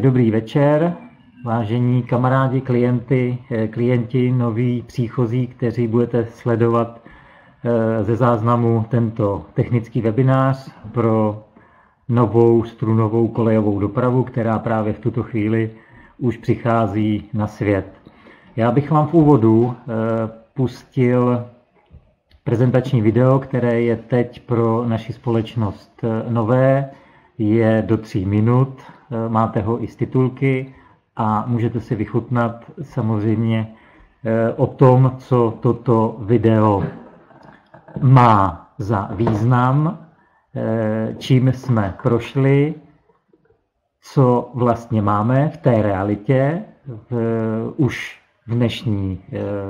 Dobrý večer, vážení kamarádi, klienty, eh, klienti, noví příchozí, kteří budete sledovat eh, ze záznamu tento technický webinář pro novou strunovou kolejovou dopravu, která právě v tuto chvíli už přichází na svět. Já bych vám v úvodu eh, pustil prezentační video, které je teď pro naši společnost nové, je do tří minut, Eh, máte ho i z titulky a můžete si vychutnat samozřejmě eh, o tom, co toto video má za význam, eh, čím jsme prošli, co vlastně máme v té realitě v, už v dnešní,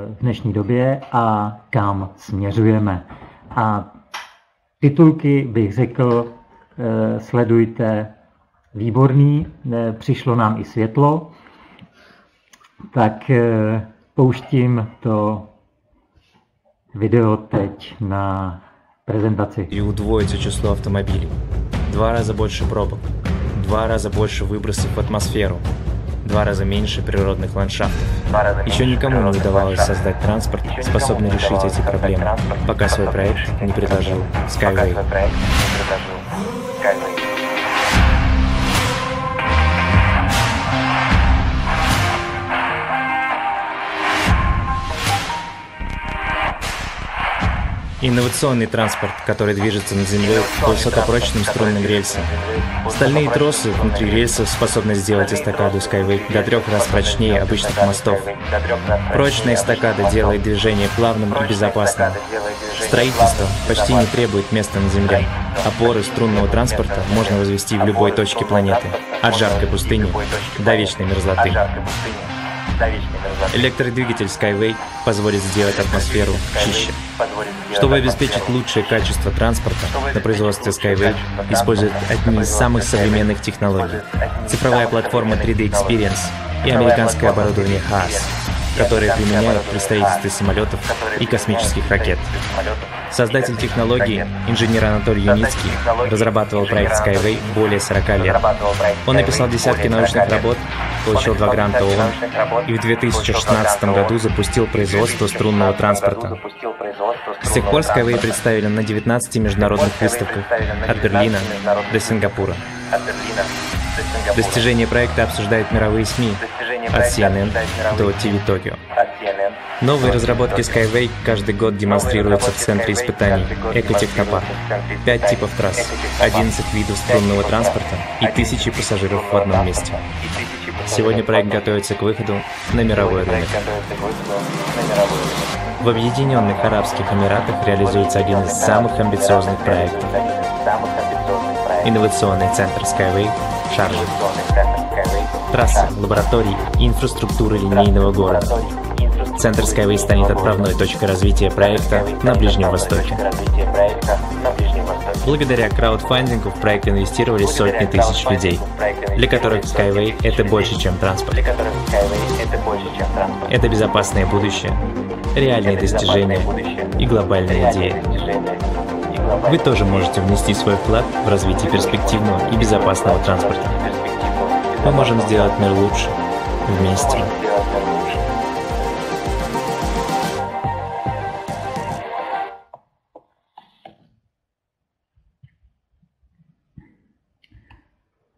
v dnešní době a kam směřujeme. A titulky bych řekl, sledujte výborný, přišlo nám i světlo, tak eh, pouštím to video teď на презентации. И удвоится число автомобилей. Два раза больше пробок. Два раза больше выбросов в атмосферу. Два раза меньше природных ландшафтов. Еще никому не удавалось создать транспорт, способный решить эти проблемы, пока свой проект не предложил Skyway. Инновационный транспорт, который движется над землей по высокопрочным струнным рельсам. Стальные тросы внутри рельсов способны сделать эстакаду Skyway до трех раз прочнее обычных мостов. Прочная эстакада делает движение плавным и безопасным. Строительство почти не требует места на земле. Опоры струнного транспорта можно возвести в любой точке планеты, от жаркой пустыни до вечной мерзлоты. Электродвигатель Skyway позволит сделать атмосферу чище. Чтобы обеспечить лучшее качество транспорта, на производстве Skyway используют одни из самых современных технологий. Цифровая платформа 3D Experience и американское оборудование HAAS, которое применяют при строительстве самолетов и космических ракет. Создатель технологии, инженер Анатолий Юницкий, разрабатывал проект Skyway более 40 лет. Он написал десятки научных работ, получил два гранта ООН и в 2016 году запустил производство струнного транспорта. С тех пор Skyway представили на 19 международных выставках от Берлина до Сингапура. Достижения проекта обсуждают мировые СМИ, от CNN до TV Tokyo. Новые разработки Skyway каждый год демонстрируются в центре испытаний. Экотехнопарк. Пять типов трасс, 11 видов струнного транспорта и тысячи пассажиров в одном месте. Сегодня проект готовится к выходу на мировой рынок. В Объединенных Арабских Эмиратах реализуется один из самых амбициозных проектов. Инновационный центр Skyway Шаржа. Трассы, лаборатории и инфраструктура линейного города. Центр Skyway станет отправной точкой развития проекта на Ближнем Востоке. Благодаря краудфандингу в проект инвестировали сотни тысяч людей, для которых Skyway — это больше, чем транспорт. Это безопасное будущее, реальные достижения и глобальная идея. Вы тоже можете внести свой вклад в развитие перспективного и безопасного транспорта. Мы можем сделать мир лучше вместе.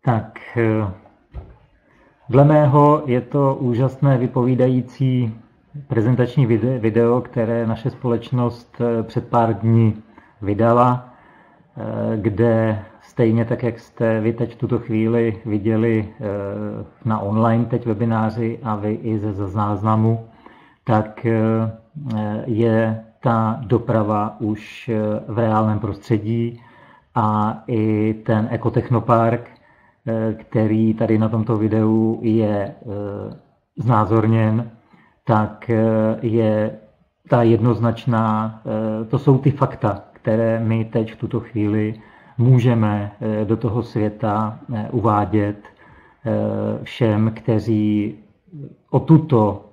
Tak, eh, dle mého je to úžasné vypovídající prezentační video, které naše společnost eh, před pár dní vydala, eh, kde stejně tak, jak jste vy teď v tuto chvíli viděli na online teď webináři a vy i ze záznamu, tak je ta doprava už v reálném prostředí a i ten ekotechnopark Eh, který tady na tomto videu je eh, znázorněn, tak eh, je ta jednoznačná, to jsou ty fakta, které my teď v tuto chvíli můžeme do toho světa uvádět všem, kteří o tuto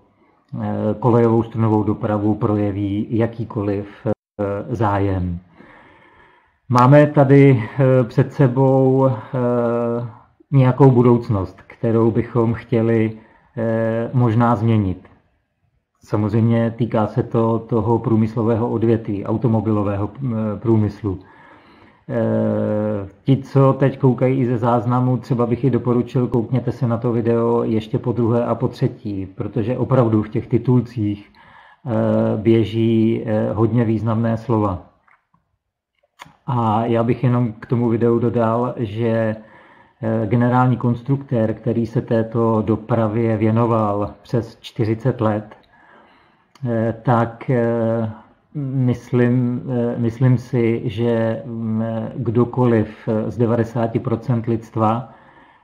kolejovou strunovou dopravu projeví jakýkoliv zájem. Máme tady před sebou nějakou budoucnost, kterou bychom chtěli možná změnit. Samozřejmě týká se to toho průmyslového odvětví, automobilového průmyslu. Ti, co teď koukají i ze záznamu, třeba bych i doporučil, koukněte se na to video ještě po druhé a po třetí, protože opravdu v těch titulcích běží hodně významné slova. A já bych jenom k tomu videu dodal, že generální konstruktér, který se této dopravě věnoval přes 40 let, tak myslím, myslím si, že kdokoliv z 90% lidstva,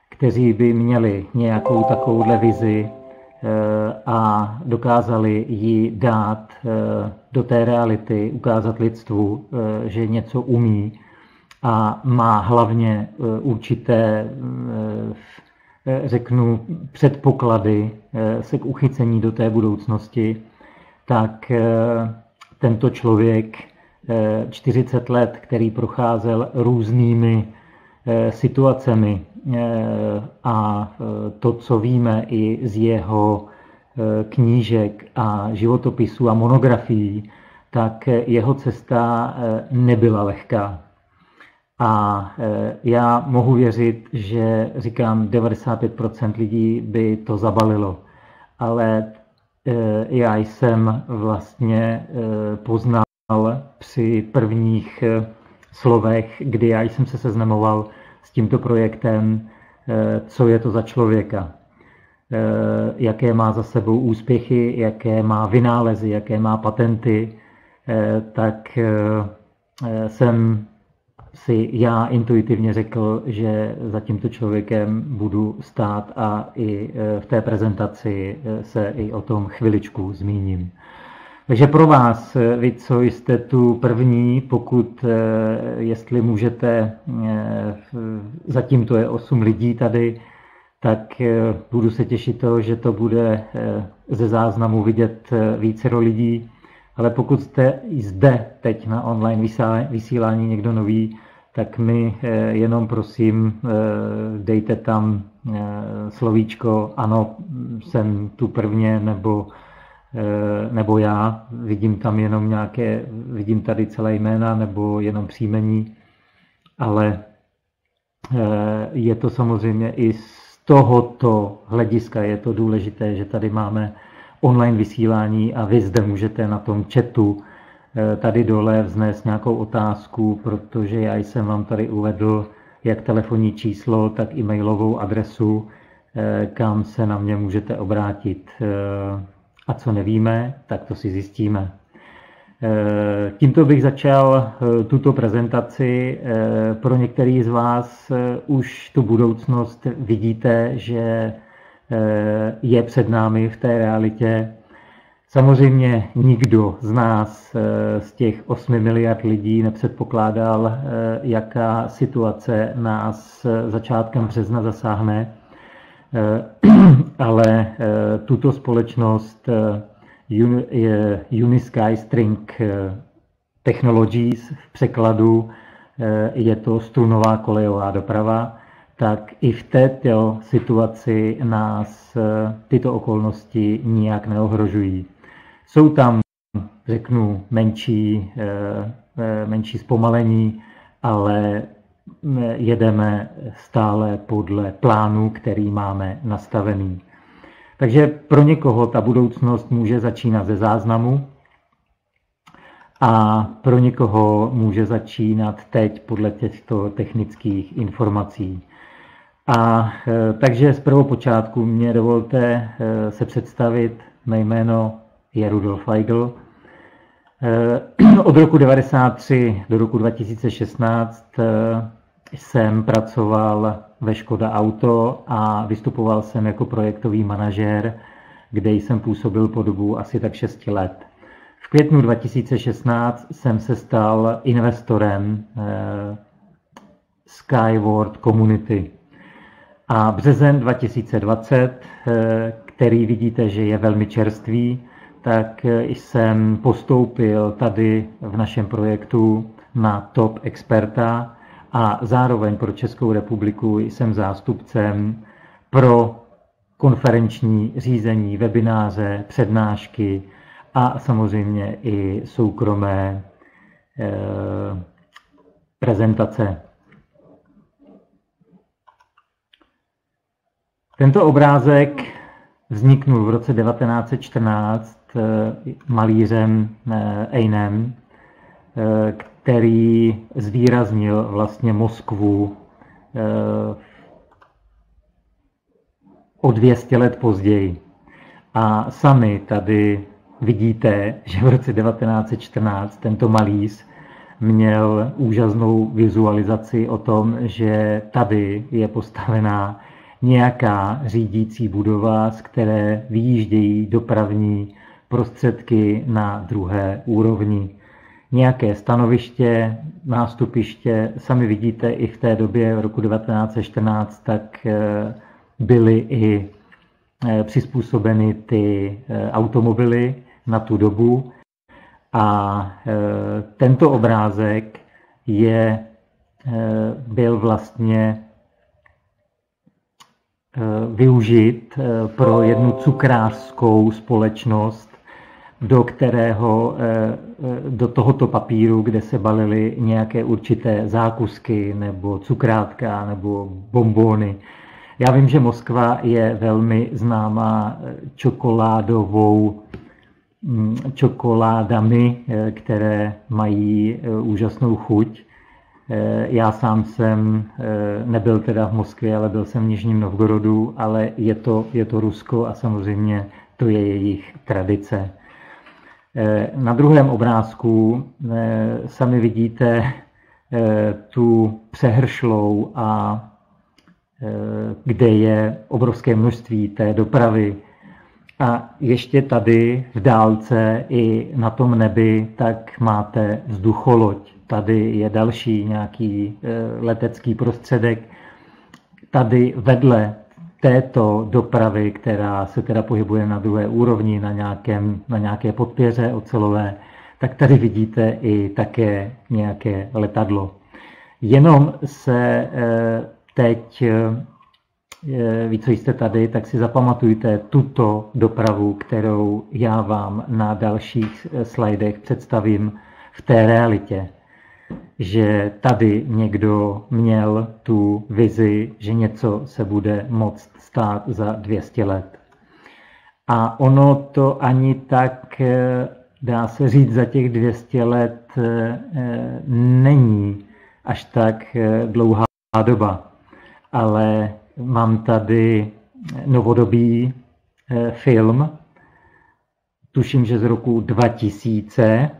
kteří by měli nějakou takovouhle vizi a dokázali ji dát do té reality, ukázat lidstvu, že něco umí a má hlavně určité, řeknu, předpoklady se k uchycení do té budoucnosti, tak tento člověk 40 let, který procházel různými situacemi a to, co víme i z jeho knížek a životopisů a monografií, tak jeho cesta nebyla lehká. A já mohu věřit, že říkám, 95% lidí by to zabalilo. Ale já jsem vlastně poznal při prvních slovech, kdy já jsem se seznamoval s tímto projektem, co je to za člověka, jaké má za sebou úspěchy, jaké má vynálezy, jaké má patenty, tak jsem si já intuitivně řekl, že za tímto člověkem budu stát a i v té prezentaci se i o tom chviličku zmíním. Takže pro vás, vy, co jste tu první, pokud, jestli můžete, zatím to je 8 lidí tady, tak budu se těšit to, že to bude ze záznamu vidět více lidí. Ale pokud jste zde teď na online vysílání někdo nový, tak mi jenom prosím dejte tam slovíčko ano, jsem tu prvně, nebo, nebo já, vidím tam jenom nějaké, vidím tady celé jména, nebo jenom příjmení, ale je to samozřejmě i z tohoto hlediska je to důležité, že tady máme online vysílání a vy zde můžete na tom chatu tady dole vznést nějakou otázku, protože já jsem vám tady uvedl jak telefonní číslo, tak e-mailovou adresu, kam se na mě můžete obrátit. A co nevíme, tak to si zjistíme. Tímto bych začal tuto prezentaci. Pro některý z vás už tu budoucnost vidíte, že je před námi v té realitě. Samozřejmě nikdo z nás, z těch 8 miliard lidí, nepředpokládal, jaká situace nás začátkem března zasáhne, ale tuto společnost Unisky String Technologies v překladu je to strunová kolejová doprava, tak i v této situaci nás tyto okolnosti nijak neohrožují. Jsou tam, řeknu, menší, menší zpomalení, ale jedeme stále podle plánu, který máme nastavený. Takže pro někoho ta budoucnost může začínat ze záznamu a pro někoho může začínat teď podle těchto technických informací. A takže z prvopočátku mě dovolte se představit. Mé jméno je Rudolf Feigl. Od roku 1993 do roku 2016 jsem pracoval ve Škoda Auto a vystupoval jsem jako projektový manažer, kde jsem působil po dobu asi tak 6 let. V květnu 2016 jsem se stal investorem Skyward Community. A březen 2020, který vidíte, že je velmi čerstvý, tak jsem postoupil tady v našem projektu na top experta a zároveň pro Českou republiku jsem zástupcem pro konferenční řízení, webináře, přednášky a samozřejmě i soukromé eh, prezentace. Tento obrázek vzniknul v roce 1914 eh, malířem Einem, který zvýraznil vlastně Moskvu o 200 let později. A sami tady vidíte, že v roce 1914 tento malíř měl úžasnou vizualizaci o tom, že tady je postavená nějaká řídící budova, z které vyjíždějí dopravní prostředky na druhé úrovni. Nějaké stanoviště, nástupiště, sami vidíte i v té době v roku 1914, tak eh, byly i eh, přizpůsobeny ty eh, automobily na tu dobu. A tento obrázek je, byl vlastně využit pro jednu cukrářskou společnost, do kterého, do tohoto papíru, kde se balily nějaké určité zákusky nebo cukrátka nebo bombóny, já vím, že Moskva je velmi známá eh, čokoládovou mm, čokoládami, eh, které mají eh, úžasnou chuť. Já sám jsem nebyl teda v Moskvě, ale byl jsem v Nižním Novgorodu, ale je to, je to Rusko a samozřejmě to je jejich tradice. Na druhém obrázku sami vidíte tu přehršlou a Eh, kde je obrovské množství té dopravy. A ještě tady v dálce i na tom nebi, tak máte vzducholoď. Tady je další nějaký eh, letecký prostředek. Tady vedle této dopravy, která se teda pohybuje na druhé úrovni, na, nějakém, na nějaké podpěře ocelové, tak tady vidíte i také nějaké letadlo. Jenom se eh, teď eh, vy, co jste tady, tak si zapamatujte tuto dopravu, kterou já vám na dalších eh, slajdech představím v té realitě. Že tady někdo měl tu vizi, že něco se bude moct stát za 200 let. A ono to ani tak, eh, dá se říct, za těch 200 let není až tak dlouhá doba ale mám tady novodobý eh, film, tuším, že z roku 2000,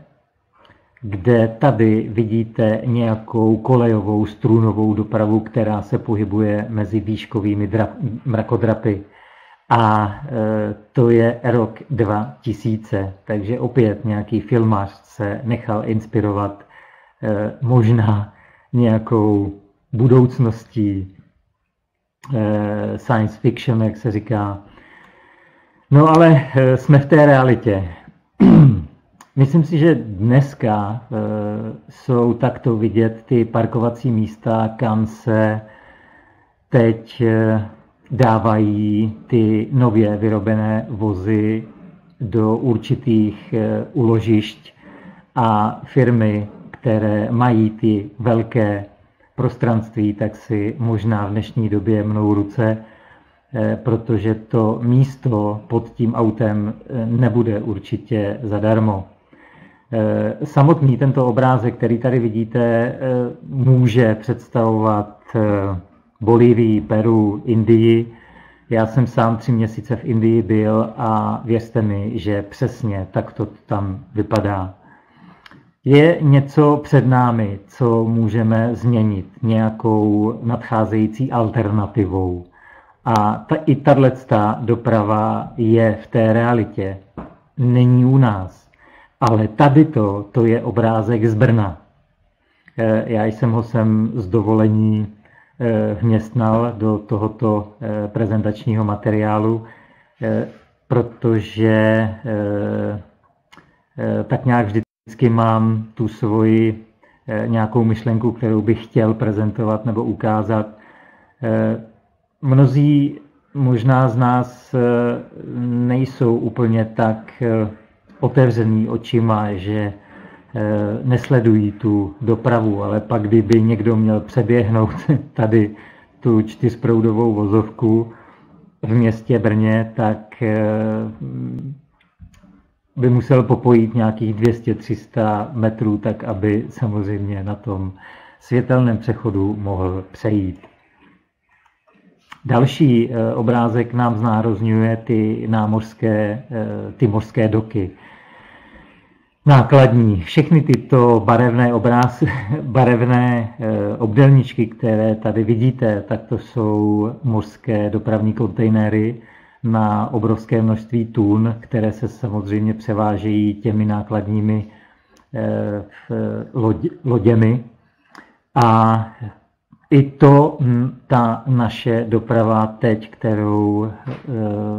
kde tady vidíte nějakou kolejovou strunovou dopravu, která se pohybuje mezi výškovými mrakodrapy. A e, to je rok 2000, takže opět nějaký filmář se nechal inspirovat e, možná nějakou budoucností Eh, science fiction, jak se říká. No ale eh, jsme v té realitě. Myslím si, že dneska eh, jsou takto vidět ty parkovací místa, kam se teď dávají ty nově vyrobené vozy do určitých uložišť a firmy, které mají ty velké prostranství, tak si možná v dnešní době mnou ruce, protože to místo pod tím autem nebude určitě zadarmo. Eh, samotný tento obrázek, který tady vidíte, může představovat Bolívii, Peru, Indii. Já jsem sám tři měsíce v Indii byl a věřte mi, že přesně tak to tam vypadá. Je něco před námi, co můžeme změnit nějakou nadcházející alternativou. A ta, i tato doprava je v té realitě. Není u nás. Ale tady to, to je obrázek z Brna. E, já jsem ho sem z dovolení e, vměstnal do tohoto e, prezentačního materiálu, protože tak nějak vždy vždycky mám tu svoji nějakou myšlenku, kterou bych chtěl prezentovat nebo ukázat. Mnozí možná z nás nejsou úplně tak otevřený očima, že nesledují tu dopravu, ale pak kdyby někdo měl přeběhnout tady tu čtyřproudovou vozovku v městě Brně, tak by musel popojít nějakých 200-300 metrů, tak aby samozřejmě na tom světelném přechodu mohl přejít. Další eh, obrázek nám znározňuje ty námořské, eh, ty mořské doky. Nákladní. Všechny tyto barevné obráz, barevné eh, obdelníčky, které tady vidíte, tak to jsou mořské dopravní kontejnery, na obrovské množství tun, které se samozřejmě převážejí těmi nákladními eh, loděmi. A i to, hm, ta naše doprava teď, kterou eh,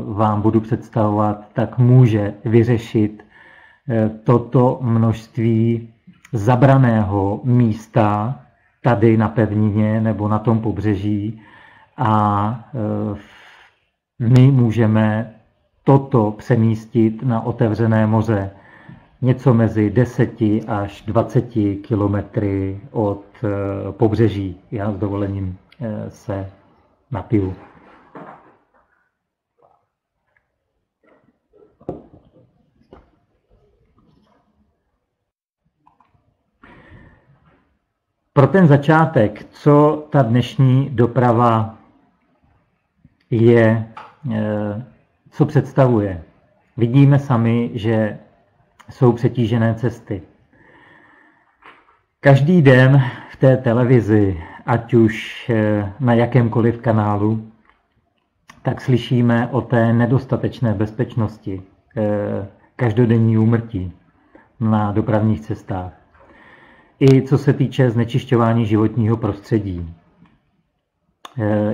vám budu představovat, tak může vyřešit toto množství zabraného místa tady na pevnině nebo na tom pobřeží a v my můžeme toto přemístit na otevřené moře něco mezi 10 až 20 kilometry od eh, pobřeží. Já s dovolením eh, se napiju. Pro ten začátek, co ta dnešní doprava je Eh, co představuje. Vidíme sami, že jsou přetížené cesty. Každý den v té televizi, ať už eh, na jakémkoliv kanálu, tak slyšíme o té nedostatečné bezpečnosti, eh, každodenní úmrtí na dopravních cestách. I co se týče znečišťování životního prostředí.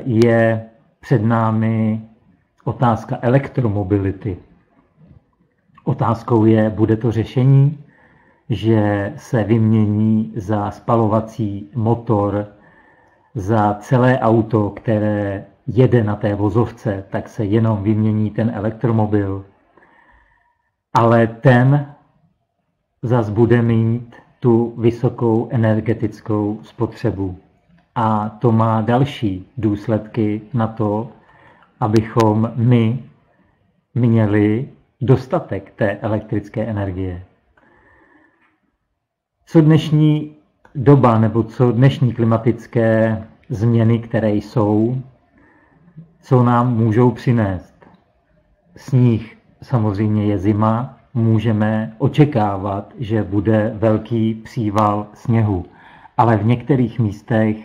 Je před námi otázka elektromobility. Otázkou je, bude to řešení, že se vymění za spalovací motor, za celé auto, které jede na té vozovce, tak se jenom vymění ten elektromobil. Ale ten zas bude mít tu vysokou energetickou spotřebu. A to má další důsledky na to, abychom my měli dostatek té elektrické energie. Co dnešní doba nebo co dnešní klimatické změny, které jsou, co nám můžou přinést. Sníh samozřejmě je zima, můžeme očekávat, že bude velký příval sněhu, ale v některých místech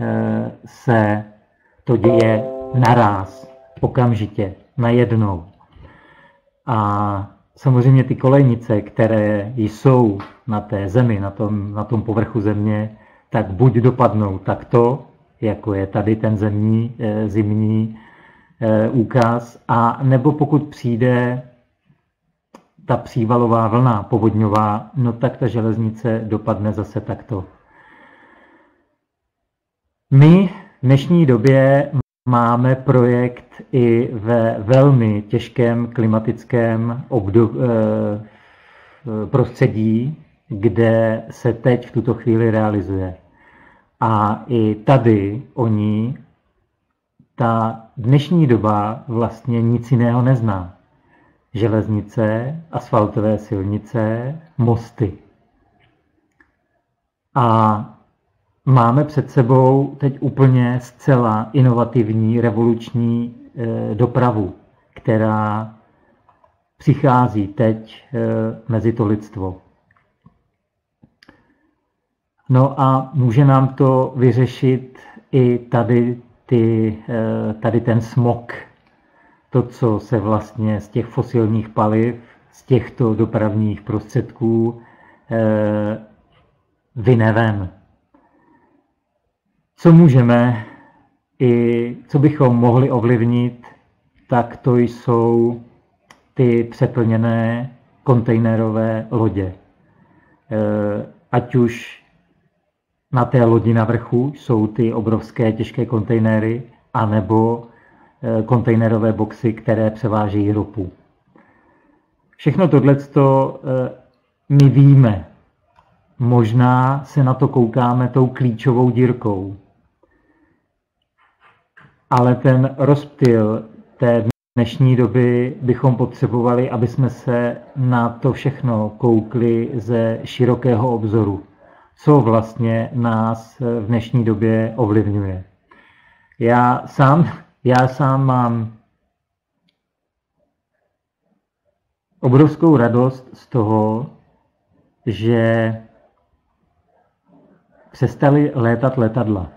eh, se to děje naraz okamžitě, najednou. A samozřejmě ty kolejnice, které jsou na té zemi, na tom, na tom povrchu země, tak buď dopadnou takto, jako je tady ten zemní, eh, zimní eh, úkaz, a nebo pokud přijde ta přívalová vlna povodňová, no tak ta železnice dopadne zase takto. My v dnešní době Máme projekt i ve velmi těžkém klimatickém obdob, eh, prostředí, kde se teď v tuto chvíli realizuje. A i tady oni, ta dnešní doba vlastně nic jiného nezná. Železnice, asfaltové silnice, mosty. A máme před sebou teď úplně zcela inovativní, revoluční eh, dopravu, která přichází teď eh, mezi to lidstvo. No a může nám to vyřešit i tady, ty, eh, tady ten smog, to, co se vlastně z těch fosilních paliv, z těchto dopravních prostředků vyne ven co můžeme i co bychom mohli ovlivnit, tak to jsou ty přeplněné kontejnerové lodě. Eh, ať už na té lodi na vrchu jsou ty obrovské těžké kontejnery, anebo eh, kontejnerové boxy, které převážejí ropu. Všechno tohle eh, my víme. Možná se na to koukáme tou klíčovou dírkou. Ale ten rozptyl té dnešní doby bychom potřebovali, aby jsme se na to všechno koukli ze širokého obzoru. Co vlastně nás v dnešní době ovlivňuje. Já sám, já sám mám obrovskou radost z toho, že přestali létat letadla.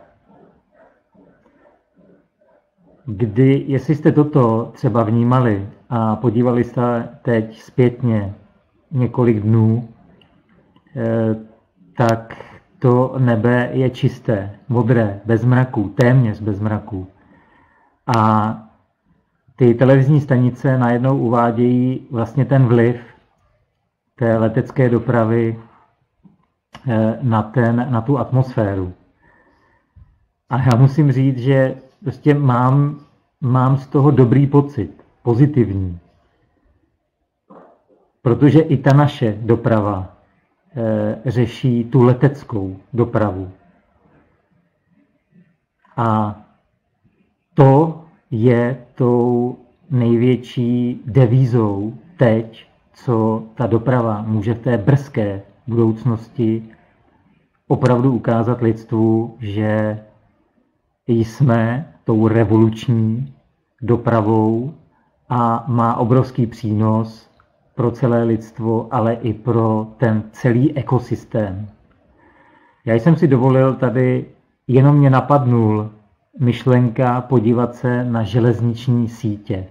Kdy, jestli jste toto třeba vnímali a podívali se teď zpětně několik dnů, eh, tak to nebe je čisté, modré, bez mraků, téměř bez mraků. A ty televizní stanice najednou uvádějí vlastně ten vliv té letecké dopravy eh, na, ten, na tu atmosféru. A já musím říct, že prostě mám, mám z toho dobrý pocit, pozitivní. Protože i ta naše doprava e, řeší tu leteckou dopravu. A to je tou největší devízou teď, co ta doprava může v té brzké budoucnosti opravdu ukázat lidstvu, že jsme tou revoluční dopravou a má obrovský přínos pro celé lidstvo, ale i pro ten celý ekosystém. Já jsem si dovolil tady, jenom mě napadnul myšlenka podívat se na železniční sítě.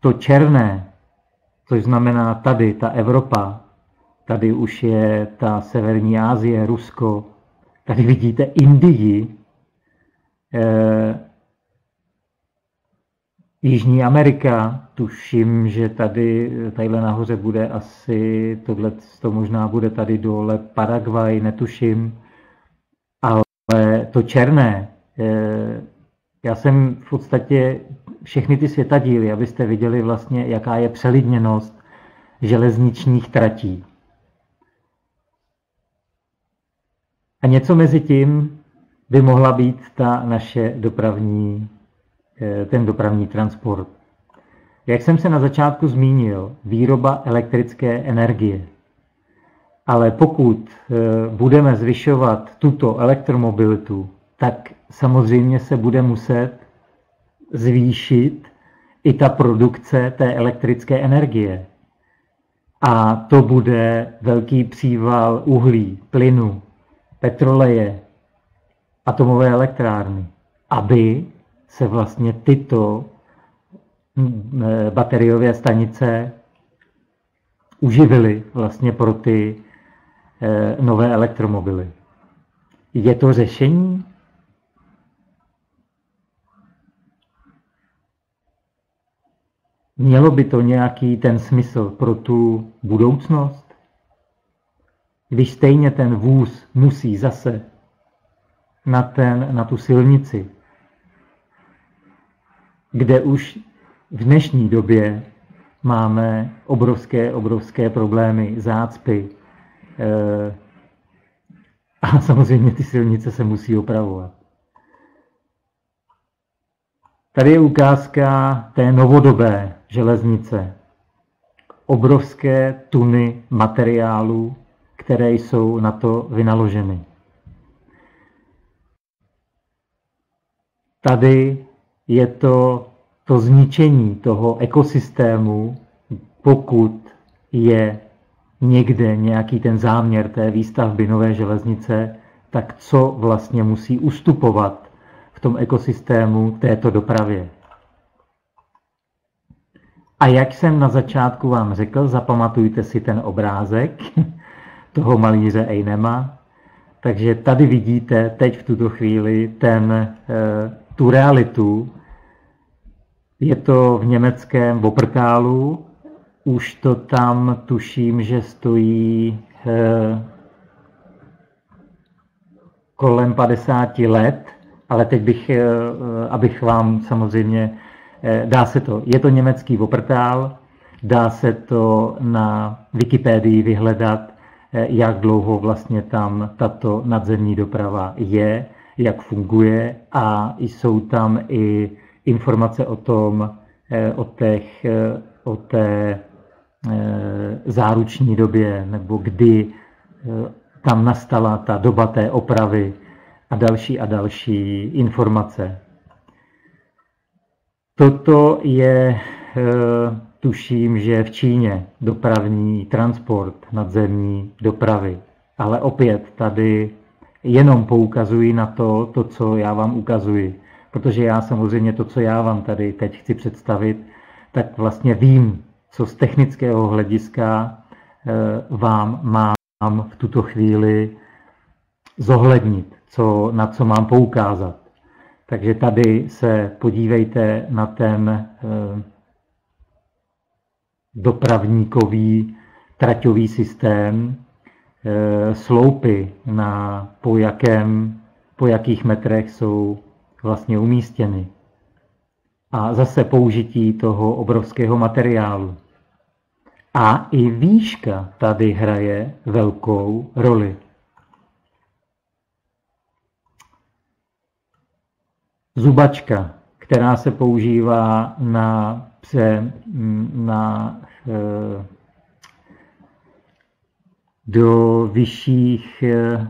To černé, což znamená tady ta Evropa, tady už je ta Severní Asie, Rusko, tady vidíte Indii, eh, Jižní Amerika, tuším, že tady, tadyhle nahoře bude asi, tohle to možná bude tady dole Paraguay, netuším, ale to černé, já jsem v podstatě všechny ty světadíly, abyste viděli vlastně, jaká je přelidněnost železničních tratí. A něco mezi tím by mohla být ta naše dopravní, eh, ten dopravní transport. Jak jsem se na začátku zmínil, výroba elektrické energie. Ale pokud eh, budeme zvyšovat tuto elektromobilitu, tak samozřejmě se bude muset zvýšit i ta produkce té elektrické energie. A to bude velký příval uhlí, plynu, petroleje, atomové elektrárny, aby se vlastně tyto mm, e, bateriové stanice uživily vlastně pro ty e, nové elektromobily. Je to řešení? Mělo by to nějaký ten smysl pro tu budoucnost? Když stejně ten vůz musí zase na, ten, na tu silnici, kde už v dnešní době máme obrovské, obrovské problémy, zácpy. E, a samozřejmě ty silnice se musí opravovat. Tady je ukázka té novodobé železnice. Obrovské tuny materiálů, které jsou na to vynaloženy. Tady je to, to zničení toho ekosystému, pokud je někde nějaký ten záměr té výstavby nové železnice, tak co vlastně musí ustupovat tom ekosystému této dopravě. A jak jsem na začátku vám řekl, zapamatujte si ten obrázek toho malíře Einema. Takže tady vidíte teď v tuto chvíli ten, eh, tu realitu. Je to v německém Wuppertalu. Už to tam tuším, že stojí eh, kolem 50 let, ale teď bych, abych vám samozřejmě, dá se to, je to německý oprtál, dá se to na Wikipedii vyhledat, jak dlouho vlastně tam tato nadzemní doprava je, jak funguje a jsou tam i informace o tom, eh, o, těch, eh, o té eh, záruční době, nebo kdy tam nastala ta doba té opravy a další a další informace. Toto je, tuším, že v Číně dopravní transport nadzemní dopravy. Ale opět tady jenom poukazuji na to, to, co já vám ukazuji. Protože já samozřejmě to, co já vám tady teď chci představit, tak vlastně vím, co z technického hlediska eh, vám mám v tuto chvíli zohlednit, co, na co mám poukázat. Takže tady se podívejte na ten eh, dopravníkový traťový systém, Eh, sloupy, na, po, jakém, po jakých metrech jsou vlastně umístěny. A zase použití toho obrovského materiálu. A i výška tady hraje velkou roli. Zubačka, která se používá na, pře, na e, do vyšších, eh,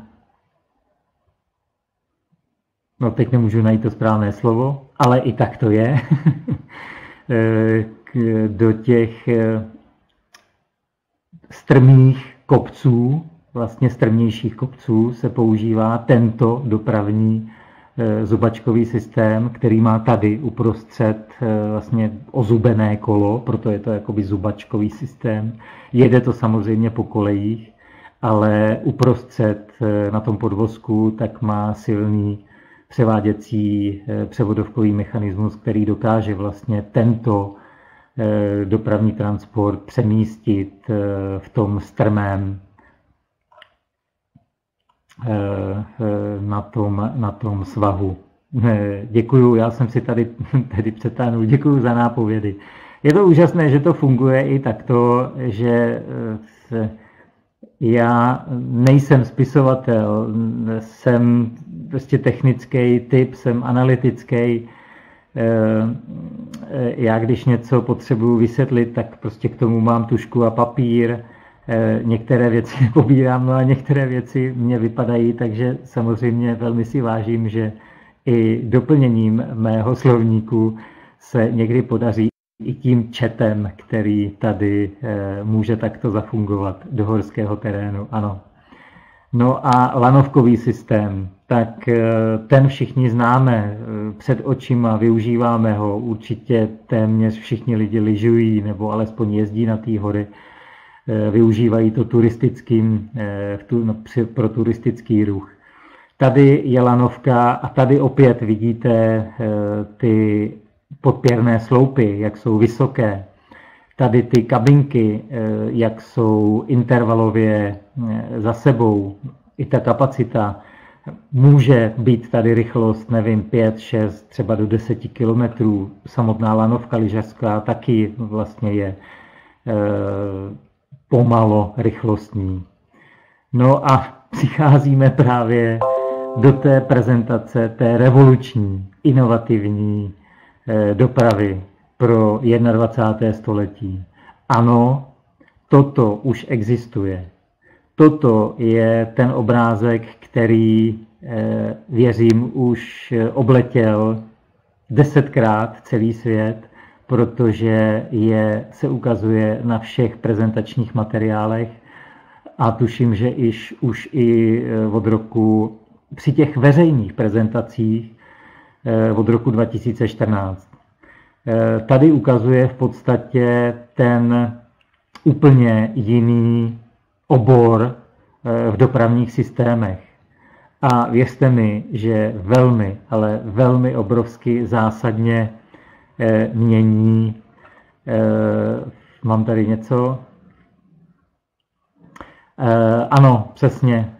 no teď nemůžu najít to správné slovo, ale i tak to je, eh, do těch eh, strmých kopců, vlastně strmějších kopců se používá tento dopravní zubačkový systém, který má tady uprostřed vlastně ozubené kolo, proto je to jakoby zubačkový systém. Jede to samozřejmě po kolejích ale uprostřed eh, na tom podvozku tak má silný převáděcí eh, převodovkový mechanismus, který dokáže vlastně tento eh, dopravní transport přemístit v tom strmém na tom, na tom svahu. Děkuju, já jsem si tady tedy přetáhnul, děkuju za nápovědy. Je to úžasné, že to funguje i takto, že se já nejsem spisovatel, jsem prostě technický typ, jsem analytický. Eh, já když něco potřebuji vysvětlit, tak prostě k tomu mám tušku a papír. Eh, některé věci pobírám, no a některé věci mě vypadají, takže samozřejmě velmi si vážím, že i doplněním mého slovníku se někdy podaří i tím četem, který tady eh, může takto zafungovat do horského terénu. Ano. No a lanovkový systém, tak eh, ten všichni známe, před očima využíváme ho, určitě téměř všichni lidi lyžují nebo alespoň jezdí na té hory, využívají to turistickým, no, pro turistický ruch. Tady je lanovka a tady opět vidíte ty podpěrné sloupy, jak jsou vysoké, tady ty kabinky, eh, jak jsou intervalově eh, za sebou, i ta kapacita, může být tady rychlost, nevím, 5, 6, třeba do 10 kilometrů. Samotná lanovka lyžařská taky vlastně je eh, pomalo rychlostní. No a přicházíme právě do té prezentace, té revoluční, inovativní, Eh, dopravy pro 21. století. Ano, toto už existuje. Toto je ten obrázek, který, eh, věřím, už obletěl desetkrát celý svět, protože je, se ukazuje na všech prezentačních materiálech a tuším, že iž, už i eh, od roku při těch veřejných prezentacích Eh, od roku 2014. Eh, tady ukazuje v podstatě ten úplně jiný obor v dopravních systémech. A věřte mi, že velmi, ale velmi obrovsky zásadně mění. Mám tady něco? Ano, přesně.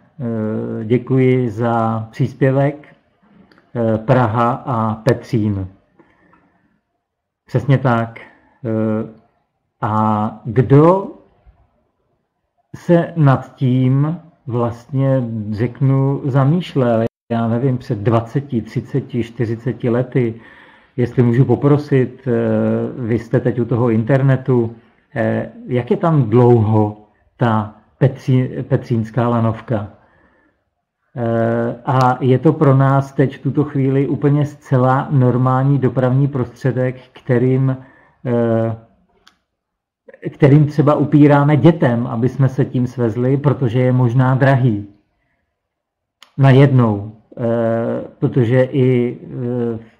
děkuji za příspěvek Praha a Petřín. Přesně tak. A kdo se nad tím vlastně, řeknu, zamýšlel, já nevím, před 20, 30, 40 lety, jestli můžu poprosit, vy jste teď u toho internetu, jak je tam dlouho ta Petří, Petřínská lanovka? A je to pro nás teď v tuto chvíli úplně zcela normální dopravní prostředek, kterým kterým třeba upíráme dětem, aby jsme se tím svezli, protože je možná drahý. Najednou. Protože i, e,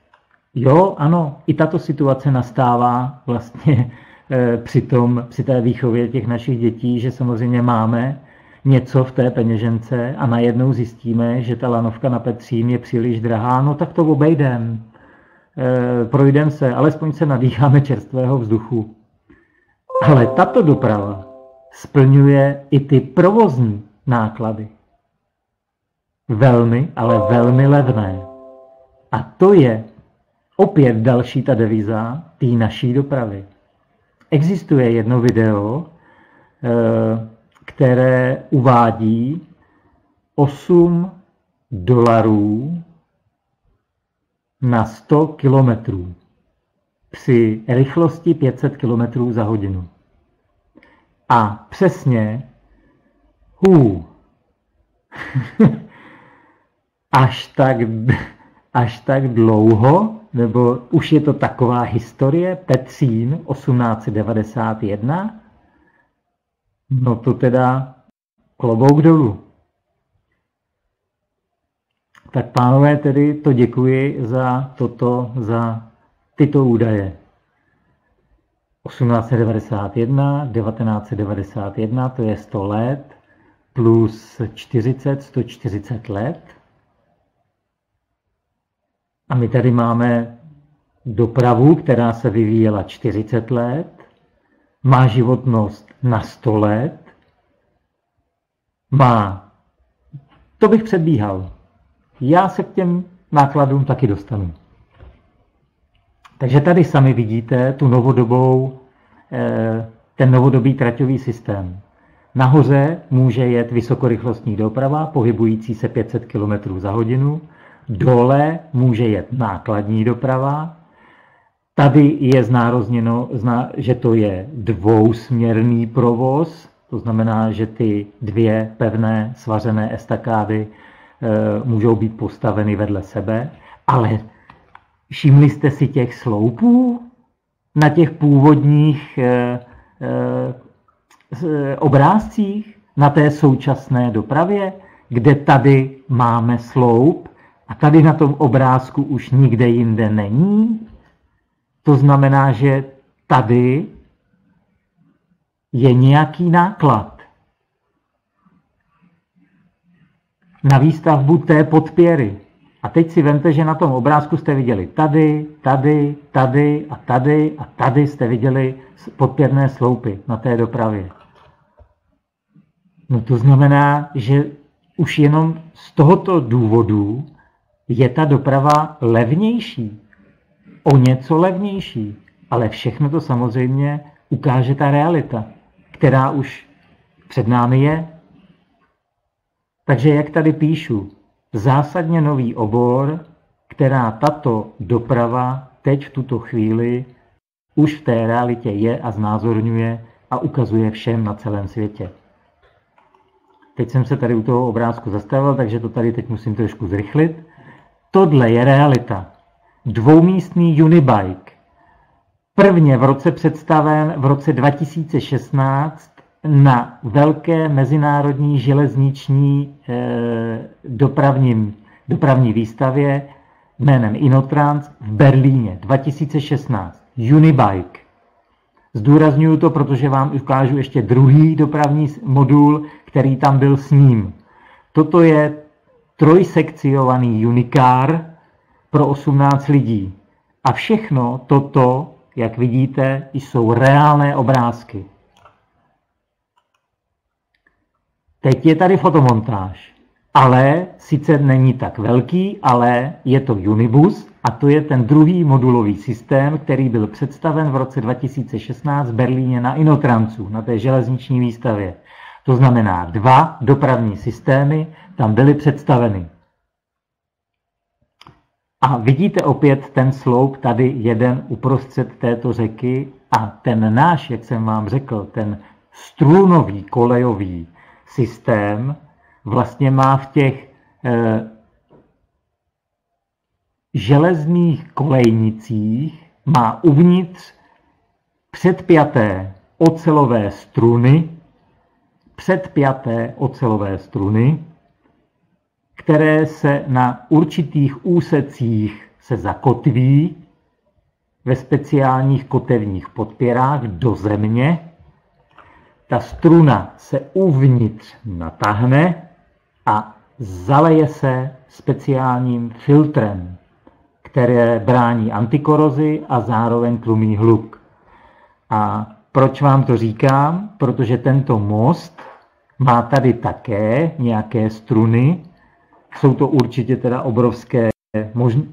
jo, ano, i tato situace nastává vlastně e, při, tom, při té výchově těch našich dětí, že samozřejmě máme něco v té peněžence a najednou zjistíme, že ta lanovka na Petřín je příliš drahá, no tak to obejdem. E, projdem se, alespoň se nadýcháme čerstvého vzduchu. Ale tato doprava splňuje i ty provozní náklady. Velmi, ale velmi levné. A to je opět další ta deviza té naší dopravy. Existuje jedno video, eh, které uvádí 8 dolarů na 100 kilometrů při rychlosti 500 km za hodinu. A přesně, hů, až tak, až tak dlouho, nebo už je to taková historie, Petřín 1891, no to teda klobouk dolů. Tak pánové, tedy to děkuji za toto, za tyto údaje. 1891, 1991, to je 100 let, plus 40, 140 let. A my tady máme dopravu, která se vyvíjela 40 let, má životnost na 100 let, má. To bych předbíhal. Já se k těm nákladům taky dostanu. Takže tady sami vidíte tu novodobou, eh, ten novodobý traťový systém. Nahoře může jet vysokorychlostní doprava, pohybující se 500 km za hodinu. Dole může jet nákladní doprava. Tady je znározněno, že to je dvousměrný provoz, to znamená, že ty dvě pevné svařené estakády eh, můžou být postaveny vedle sebe, ale Všimli jste si těch sloupů na těch původních eh, eh, obrázcích na té současné dopravě, kde tady máme sloup a tady na tom obrázku už nikde jinde není? To znamená, že tady je nějaký náklad na výstavbu té podpěry. A teď si vemte, že na tom obrázku jste viděli tady, tady, tady a tady a tady jste viděli podpěrné sloupy na té dopravě. No to znamená, že už jenom z tohoto důvodu je ta doprava levnější. O něco levnější. Ale všechno to samozřejmě ukáže ta realita, která už před námi je. Takže jak tady píšu, zásadně nový obor, která tato doprava teď v tuto chvíli už v té realitě je a znázorňuje a ukazuje všem na celém světě. Teď jsem se tady u toho obrázku zastavil, takže to tady teď musím trošku zrychlit. Tohle je realita. Dvoumístný unibike. Prvně v roce představen v roce 2016 na velké mezinárodní železniční eh, dopravním, dopravní výstavě jménem Inotrans v Berlíně 2016. Unibike. Zdůraznuju to, protože vám ukážu ještě druhý dopravní modul, který tam byl s ním. Toto je trojsekciovaný unikár pro 18 lidí. A všechno toto, jak vidíte, jsou reálné obrázky. Teď je tady fotomontáž. ale sice není tak velký, ale je to Unibus a to je ten druhý modulový systém, který byl představen v roce 2016 v Berlíně na Inotrancu, na té železniční výstavě. To znamená, dva dopravní systémy tam byly představeny. A vidíte opět ten sloup tady jeden uprostřed této řeky a ten náš, jak jsem vám řekl, ten strunový kolejový systém vlastně má v těch eh, železných kolejnicích, má uvnitř předpjaté ocelové struny, předpjaté ocelové struny, které se na určitých úsecích se zakotví ve speciálních kotevních podpěrách do země. Ta struna se uvnitř natáhne a zaleje se speciálním filtrem, které brání antikorozi a zároveň tlumí hluk. A proč vám to říkám? Protože tento most má tady také nějaké struny, jsou to určitě teda obrovské,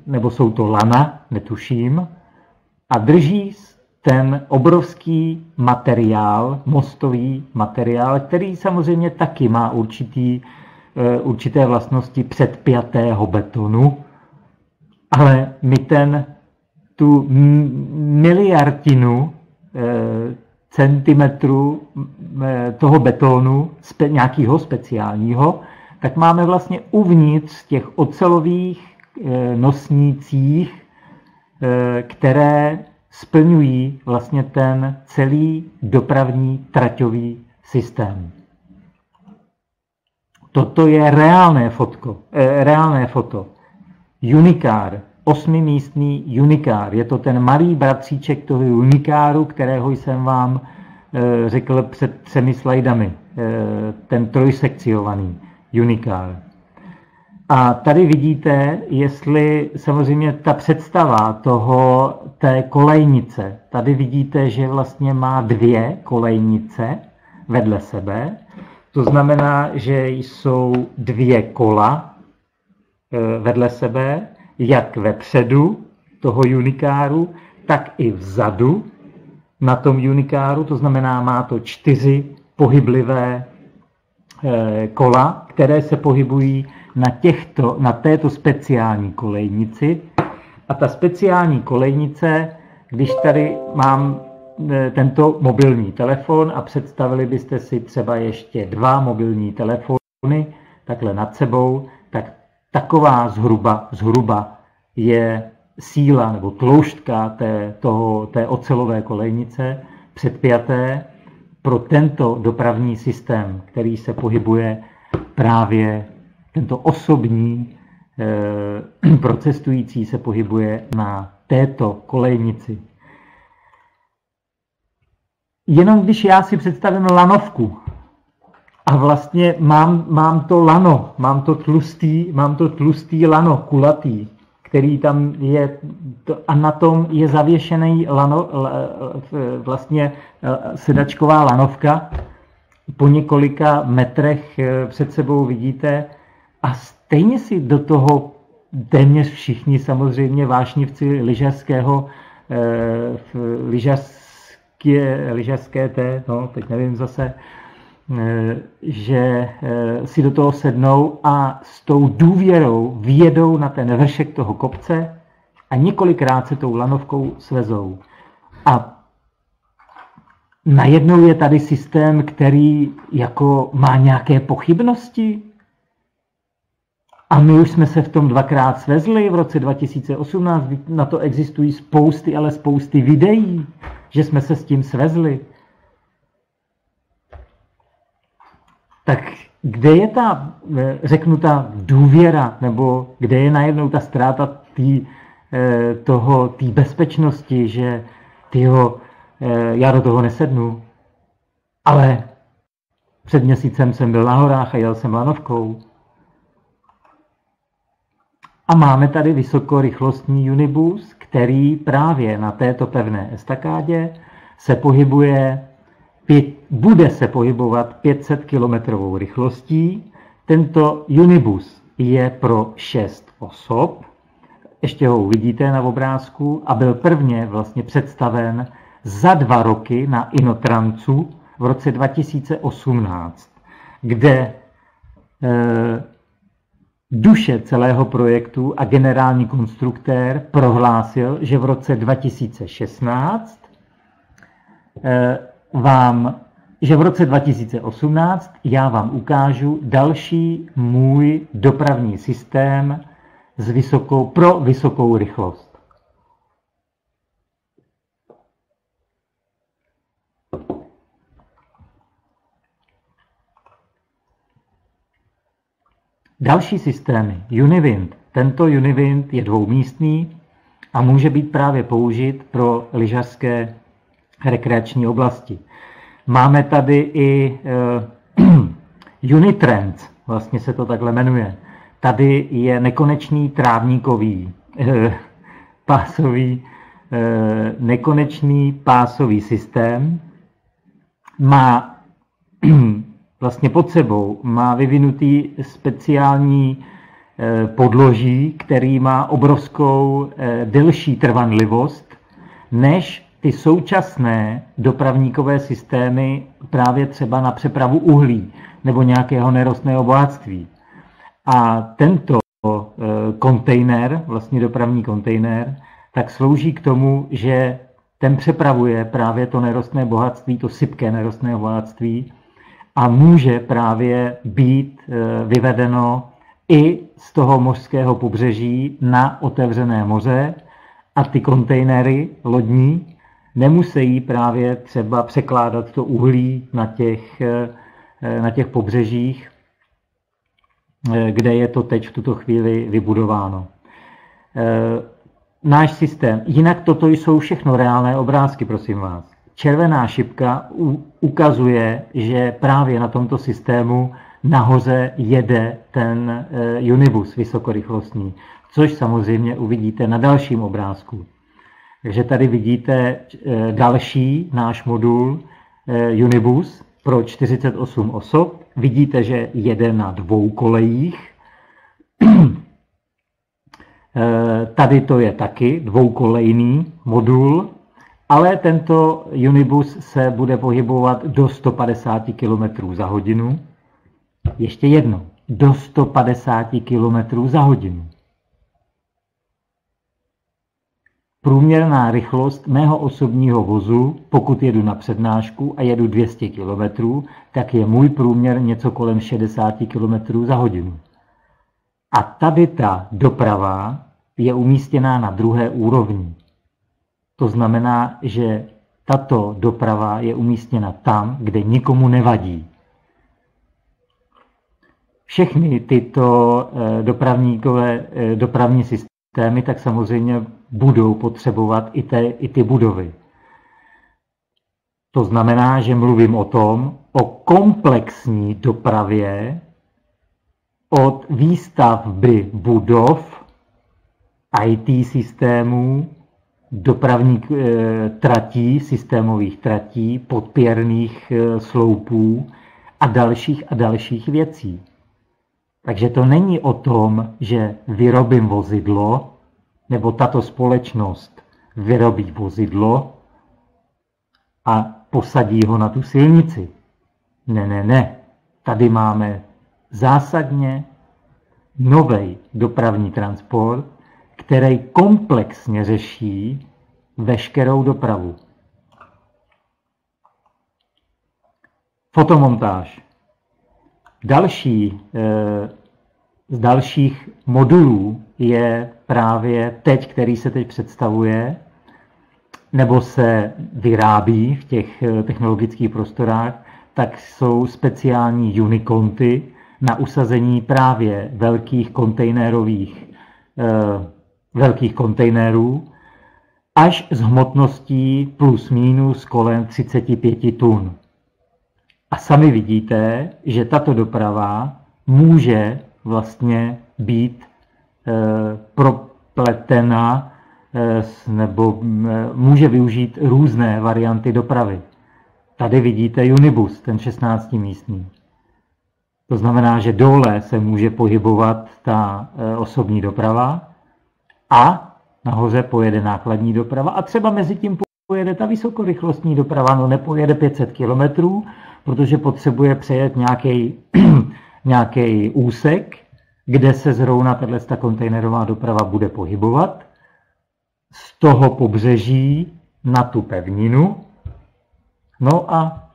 nebo jsou to lana, netuším, a drží ten obrovský materiál, mostový materiál, který samozřejmě taky má určitý, eh, určité vlastnosti předpjatého betonu, ale my ten, tu miliardinu centimetru toho betonu, nějakého speciálního, tak máme vlastně uvnitř těch ocelových eh, nosnících, eh, které splňují vlastně ten celý dopravní traťový systém. Toto je reálné, fotko, eh, reálné foto. Unikár, osmimístný unikár. Je to ten malý bratříček toho unikáru, kterého jsem vám eh, řekl před třemi slajdami. Eh, ten trojsekciovaný. Unicar. A tady vidíte, jestli samozřejmě ta představa toho, té kolejnice, tady vidíte, že vlastně má dvě kolejnice vedle sebe. To znamená, že jsou dvě kola eh, vedle sebe, jak vepředu toho unikáru, tak i vzadu na tom unikáru, to znamená, má to čtyři pohyblivé Eh, kola, které se pohybují na, těchto, na této speciální kolejnici. A ta speciální kolejnice, když tady mám eh, tento mobilní telefon a představili byste si třeba ještě dva mobilní telefony takhle nad sebou, taková zhruba, zhruba je síla nebo tloušťka té, toho, té ocelové kolejnice předpjaté pro tento dopravní systém, který se pohybuje právě tento osobní eh, procestující se pohybuje na této kolejnici. Jenom když já si představím lanovku a vlastně mám, mám to lano, mám to tlustý, mám to tlustý lano, kulatý, který tam je, a na tom je zavěšený lano, vlastně e, sedačková lanovka. Po několika metrech e, před sebou vidíte a stejně si do toho téměř všichni samozřejmě vášnivci lyžařského, e, lyžařské, lyžařské té, no, teď nevím zase, že eh, si do toho sednou a s tou důvěrou vjedou na ten vršek toho kopce a několikrát se tou lanovkou svezou. A najednou je tady systém, který jako má nějaké pochybnosti. A my už jsme se v tom dvakrát svezli v roce 2018, na to existují spousty, ale spousty videí, že jsme se s tím svezli. Tak kde je ta, eh, řeknu, ta důvěra, nebo kde je najednou ta ztráta tý, eh, toho, té bezpečnosti, že tyho, eh, já do toho nesednu, ale před měsícem jsem byl na horách a jel jsem lanovkou. A máme tady vysokorychlostní Unibus, který právě na této pevné estakádě se pohybuje bude se pohybovat 500 km rychlostí. Tento Unibus je pro 6 osob, ještě ho uvidíte na obrázku, a byl prvně vlastně představen za dva roky na Inotrancu v roce 2018, kde e, duše celého projektu a generální konstruktér prohlásil, že v roce 2016 e, vám, že v roce 2018 já vám ukážu další můj dopravní systém s vysokou, pro vysokou rychlost. Další systémy. Univind. Tento Univind je dvoumístný a může být právě použit pro lyžařské rekreační oblasti. Máme tady i uh, Unitrends, vlastně se to takhle jmenuje. Tady je nekonečný trávníkový uh, pásový, uh, nekonečný pásový systém. Má vlastně pod sebou má vyvinutý speciální eh, podloží, který má obrovskou eh, delší trvanlivost, než ty současné dopravníkové systémy právě třeba na přepravu uhlí nebo nějakého nerostného bohatství. A tento eh, kontejner, vlastně dopravní kontejner, tak slouží k tomu, že ten přepravuje právě to nerostné bohatství, to sypké nerostné bohatství, a může právě být eh, vyvedeno i z toho mořského pobřeží na otevřené moře a ty kontejnery lodní nemusí právě třeba překládat to uhlí na těch, eh, na těch pobřežích, eh, kde je to teď v tuto chvíli vybudováno. Náš systém. Jinak toto jsou všechno reálné obrázky, prosím vás červená šipka ukazuje, že právě na tomto systému nahoře jede ten eh, Unibus vysokorychlostní, což samozřejmě uvidíte na dalším obrázku. Takže tady vidíte eh, další náš modul eh, Unibus pro 48 osob. Vidíte, že jede na dvou kolejích. Tady to je taky dvoukolejný modul ale tento Unibus se bude pohybovat do 150 km za hodinu. Ještě jedno, do 150 km za hodinu. Průměrná rychlost mého osobního vozu, pokud jedu na přednášku a jedu 200 km, tak je můj průměr něco kolem 60 km za hodinu. A tady ta doprava je umístěná na druhé úrovni. To znamená, že tato doprava je umístěna tam, kde nikomu nevadí. Všechny tyto eh, dopravníkové, eh, dopravní systémy tak samozřejmě budou potřebovat i, te, i ty budovy. To znamená, že mluvím o tom, o komplexní dopravě od výstavby budov, IT systémů, dopravní eh, tratí, systémových tratí, podpěrných eh, sloupů a dalších a dalších věcí. Takže to není o tom, že vyrobím vozidlo, nebo tato společnost vyrobí vozidlo a posadí ho na tu silnici. Ne, ne, ne. Tady máme zásadně nový dopravní transport, který komplexně řeší veškerou dopravu. Fotomontáž. Další eh, z dalších modulů je právě teď, který se teď představuje, nebo se vyrábí v těch eh, technologických prostorách, tak jsou speciální unikonty na usazení právě velkých kontejnerových eh, velkých kontejnerů až s hmotností plus minus kolem 35 tun. A sami vidíte, že tato doprava může vlastně být e, propletena e, nebo e, může využít různé varianty dopravy. Tady vidíte Unibus, ten 16 místní. To znamená, že dole se může pohybovat ta osobní doprava a nahoře pojede nákladní doprava a třeba mezi tím pojede ta vysokorychlostní doprava, no nepojede 500 kilometrů, protože potřebuje přejet nějaký, nějaký úsek, kde se zrovna tato kontejnerová doprava bude pohybovat, z toho pobřeží na tu pevninu. No a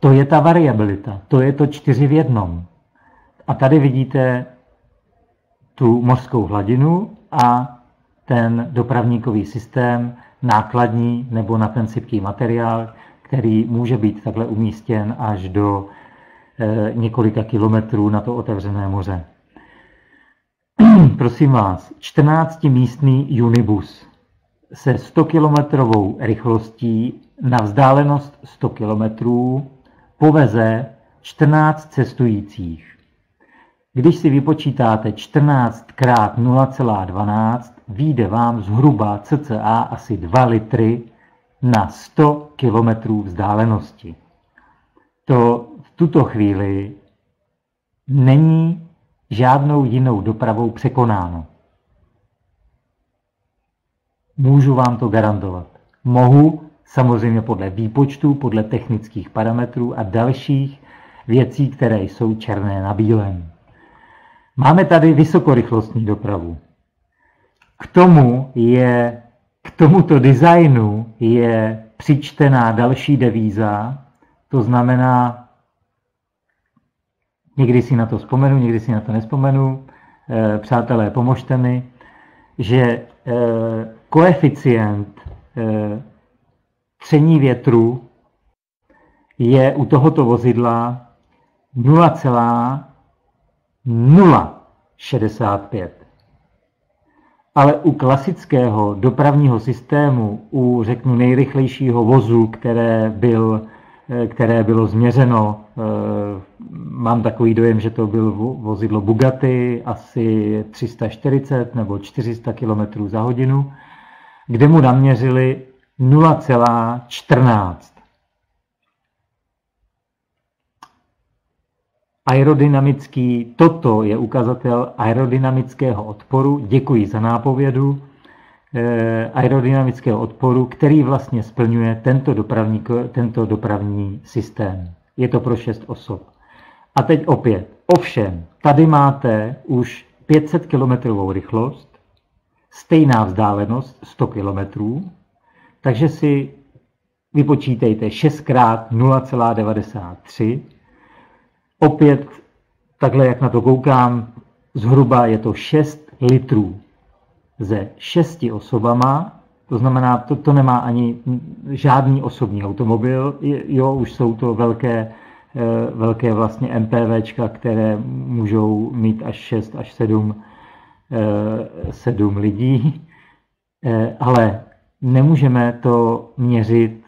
to je ta variabilita, to je to čtyři v jednom. A tady vidíte tu mořskou hladinu a ten dopravníkový systém, nákladní nebo na ten materiál, který může být takhle umístěn až do několika kilometrů na to otevřené moře. Prosím vás, 14-místný Unibus se 100-kilometrovou rychlostí na vzdálenost 100 kilometrů poveze 14 cestujících. Když si vypočítáte 14 krát 0,12, vyjde vám zhruba cca asi 2 litry na 100 km vzdálenosti. To tuto chvíli není žádnou jinou dopravou překonáno. Můžu vám to garantovat. Mohu samozřejmě podle výpočtu, podle technických parametrů a dalších věcí, které jsou černé na bílém. Máme tady vysokorychlostní dopravu. K tomu je, k tomuto designu je přičtená další devíza, to znamená, někdy si na to vzpomenu, někdy si na to nespomenu, eh, přátelé, pomožte mi, že eh, koeficient eh, tření větru je u tohoto vozidla 0,065. Ale u klasického dopravního systému, u řeknu nejrychlejšího vozu, které, byl, které bylo změřeno, eh, mám takový dojem, že to byl vozidlo Bugatti, asi 340 nebo 400 km za hodinu, kde mu naměřili 0,14. Aerodynamický, toto je ukazatel aerodynamického odporu, děkuji za nápovědu, eh, aerodynamického odporu, který vlastně splňuje tento dopravní, tento dopravní systém. Je to pro 6 osob. A teď opět, ovšem, tady máte už 500 km rychlost, stejná vzdálenost 100 km, takže si vypočítejte 6 krát 0,93. Opět, takhle jak na to koukám, zhruba je to 6 litrů ze 6 osobama, to znamená, to, to nemá ani žádný osobní automobil, jo, už jsou to velké, eh, velké vlastně MPVčka, které můžou mít až 6 až 7, 7 eh, lidí, eh, ale nemůžeme to měřit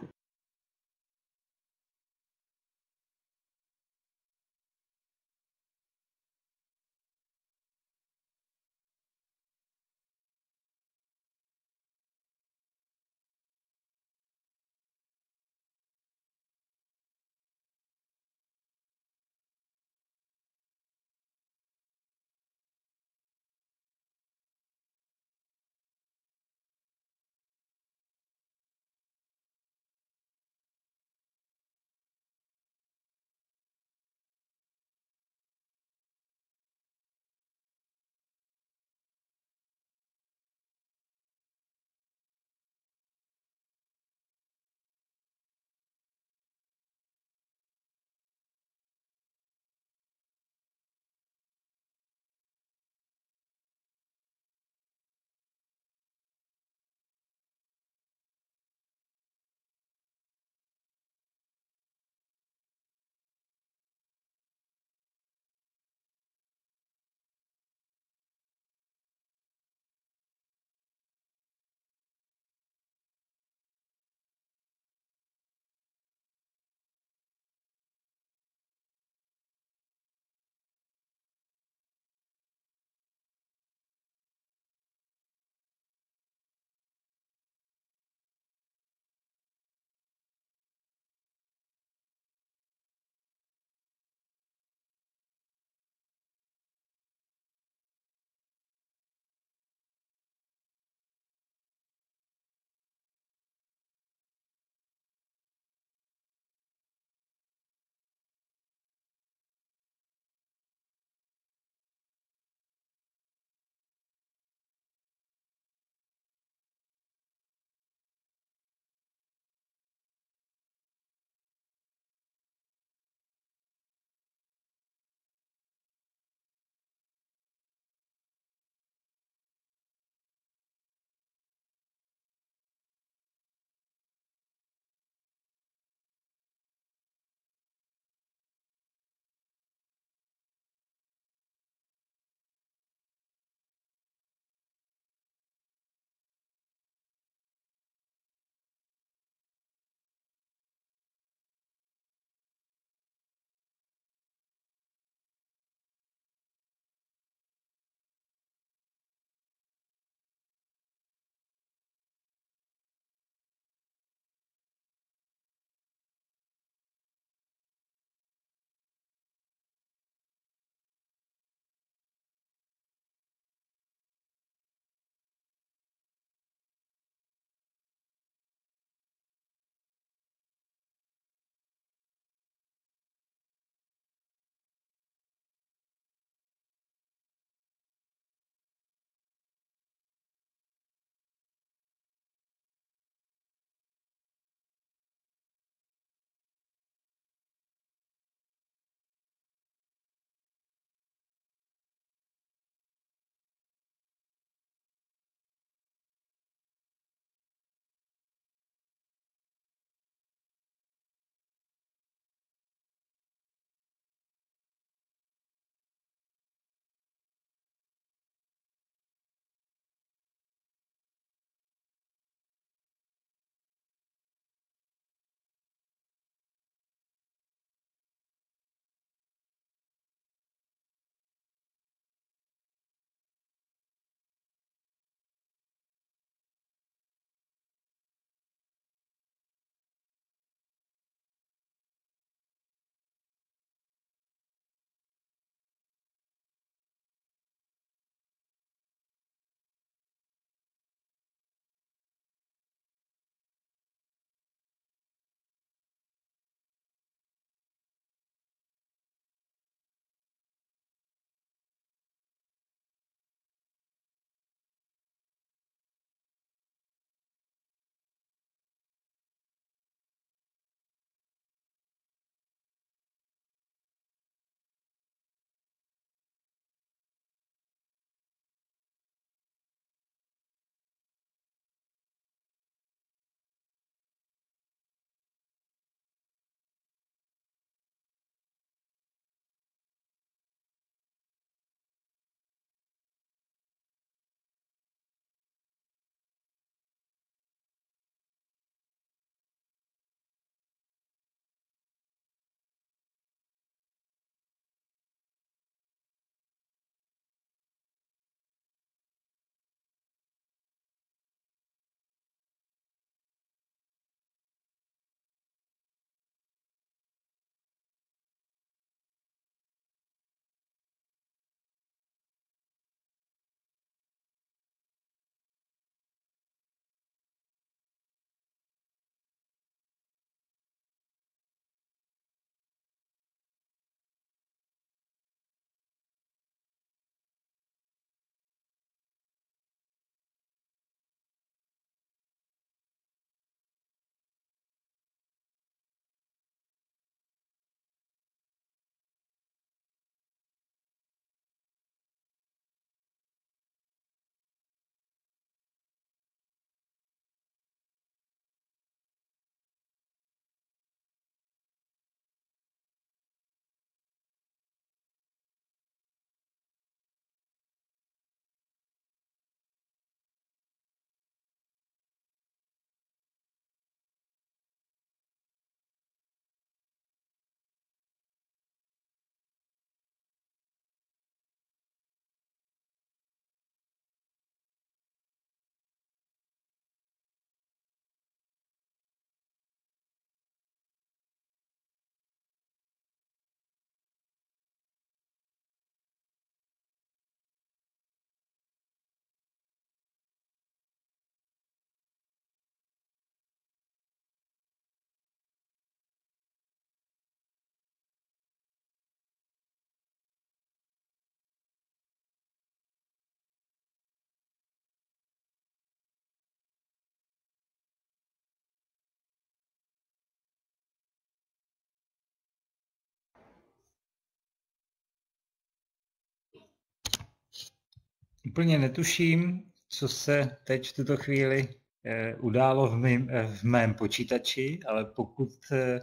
úplně netuším, co se teď v tuto chvíli eh, událo v mém, eh, v mém počítači, ale pokud eh,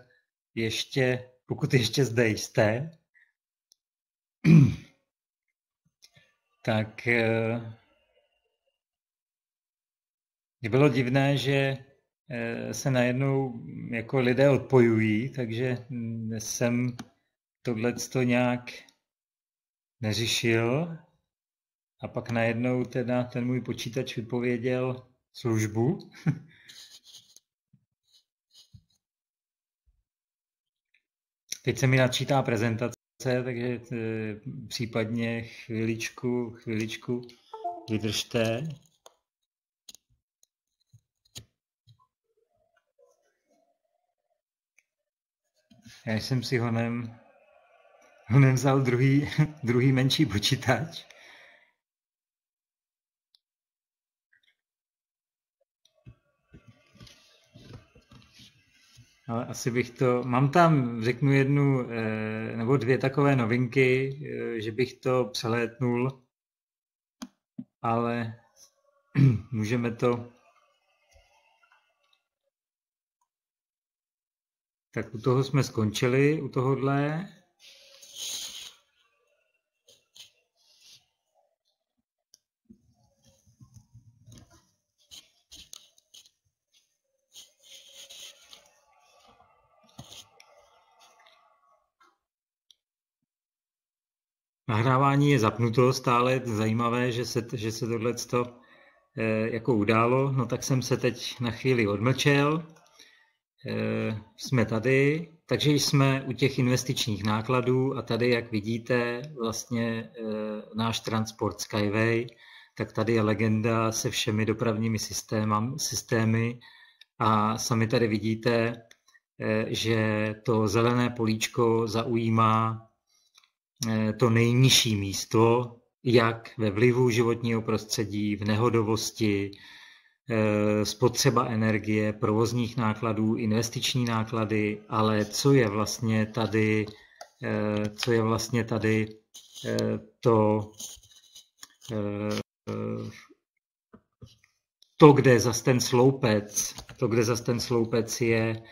ještě, pokud ještě zde jste, tak bylo divné, že se najednou jako lidé odpojují, takže jsem tohle nějak neřešil. A pak najednou teda ten můj počítač vypověděl službu. Teď se mi načítá prezentace, takže eh, případně chviličku, chviličku vydržte. Já jsem si honem, honem vzal druhý, druhý menší počítač Ale asi bych to... Mám tam, řeknu jednu eh, nebo dvě takové novinky, eh, že bych to přelétnul, ale můžeme to... Tak u toho jsme skončili, u tohohle. Nahrávání je zapnuto stále, zajímavé, že se, že se tohle eh, jako událo. No tak jsem se teď na chvíli odmlčel. Eh, jsme tady, takže jsme u těch investičních nákladů a tady, jak vidíte, vlastně eh, náš transport Skyway, tak tady je legenda se všemi dopravními systémy, systémy a sami tady vidíte, že to zelené políčko zaujímá to nejnižší místo, jak ve vlivu životního prostředí, v nehodovosti, eh, spotřeba energie, provozních nákladů, investiční náklady, ale co je vlastně tady, eh, co je vlastně tady to, to, kde za ten sloupec, to, kde za ten sloupec je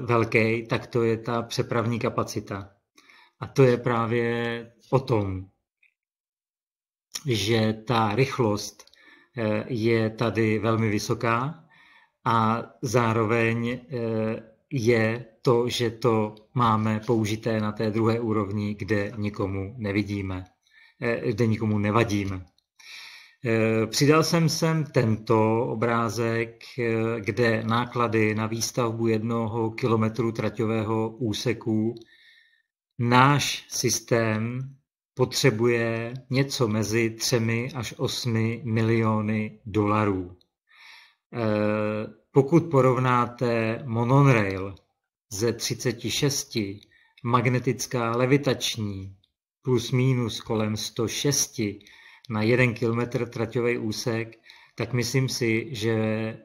velký, tak to je ta přepravní kapacita. A to je právě o tom, že ta rychlost eh, je tady velmi vysoká a zároveň eh, je to, že to máme použité na té druhé úrovni, kde nikomu nevidíme, eh, kde nikomu nevadíme. Přidal jsem sem tento obrázek, kde náklady na výstavbu jednoho kilometru traťového úseku Náš systém potřebuje něco mezi třemi až osmi miliony dolarů. Eh, pokud porovnáte monorail ze 36, magnetická levitační plus minus kolem 106 na 1 km traťový úsek, tak myslím si, že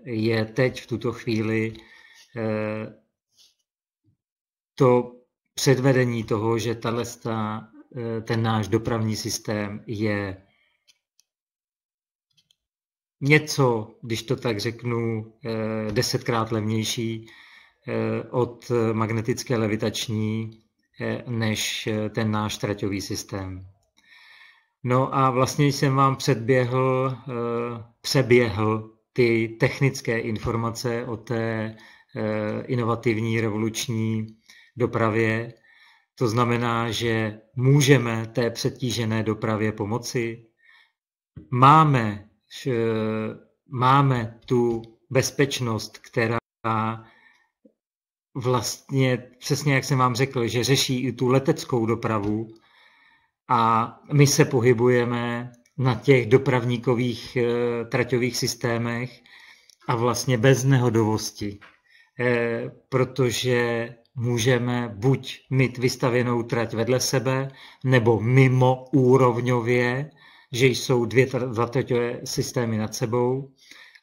je teď v tuto chvíli eh, to předvedení toho, že tato, eh, ten náš dopravní systém je něco, když to tak řeknu, eh, desetkrát levnější eh, od magnetické levitační než ten náš traťový systém. No a vlastně jsem vám předběhl, přeběhl ty technické informace o té inovativní revoluční dopravě. To znamená, že můžeme té přetížené dopravě pomoci. Máme, máme tu bezpečnost, která vlastně, přesně jak jsem vám řekl, že řeší i tu leteckou dopravu a my se pohybujeme na těch dopravníkových eh, traťových systémech a vlastně bez nehodovosti, eh, protože můžeme buď mít vystavěnou trať vedle sebe, nebo mimo úrovňově, že jsou dvě, dva traťové systémy nad sebou,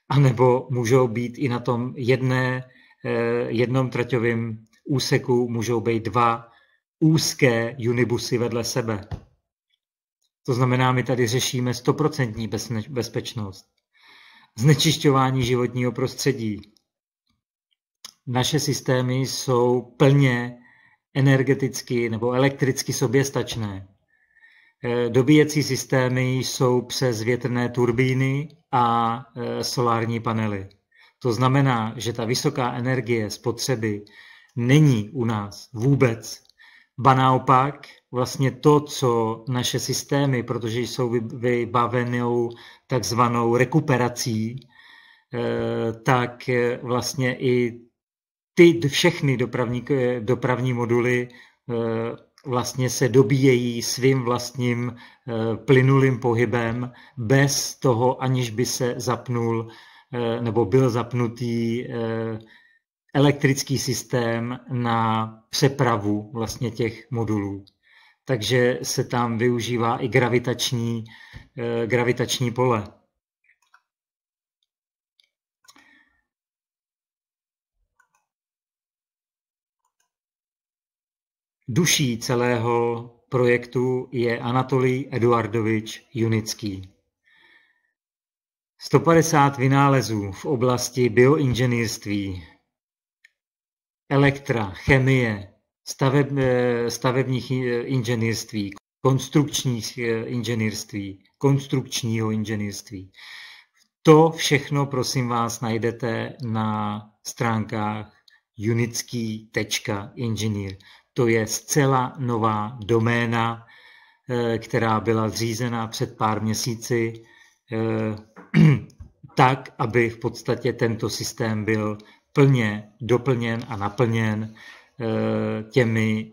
anebo můžou být i na tom jedné, eh, jednom traťovém úseku můžou být dva úzké unibusy vedle sebe. To znamená, my tady řešíme stoprocentní bezpečnost. Znečišťování životního prostředí. Naše systémy jsou plně energeticky nebo elektricky soběstačné. Eh, dobíjecí systémy jsou přes větrné turbíny a eh, solární panely. To znamená, že ta vysoká energie spotřeby není u nás vůbec. Ba naopak, vlastně to, co naše systémy, protože jsou vybavenou takzvanou rekuperací, eh, tak vlastně i ty všechny dopravní, dopravní moduly vlastně se dobíjejí svým vlastním eh, plynulým pohybem bez toho, aniž by se zapnul eh, nebo byl zapnutý eh, elektrický systém na přepravu vlastně těch modulů. Takže se tam využívá i gravitační, gravitační pole. Duší celého projektu je Anatolij Eduardovič Junický. 150 vynálezů v oblasti bioinženýrství, elektra, chemie, staveb, stavebních inženýrství, konstrukčních inženýrství, konstrukčního inženýrství. To všechno, prosím vás, najdete na stránkách unický.engineer. To je zcela nová doména, eh, která byla zřízena před pár měsíci, eh, tak, aby v podstatě tento systém byl plně doplněn a naplněn eh, těmi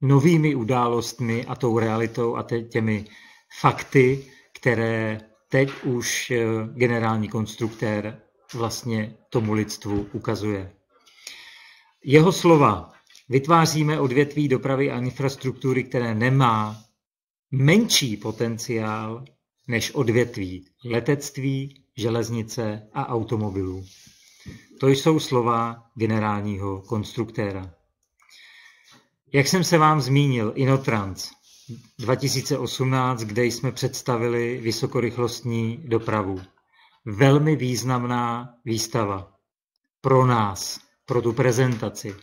novými událostmi a tou realitou a těmi fakty, které teď už generální konstruktér vlastně tomu lidstvu ukazuje. Jeho slova Vytváříme odvětví dopravy a infrastruktury, které nemá menší potenciál než odvětví letectví, železnice a automobilů. To jsou slova generálního konstruktéra. Jak jsem se vám zmínil, Inotrans 2018, kde jsme představili vysokorychlostní dopravu. Velmi významná výstava pro nás, pro tu prezentaci.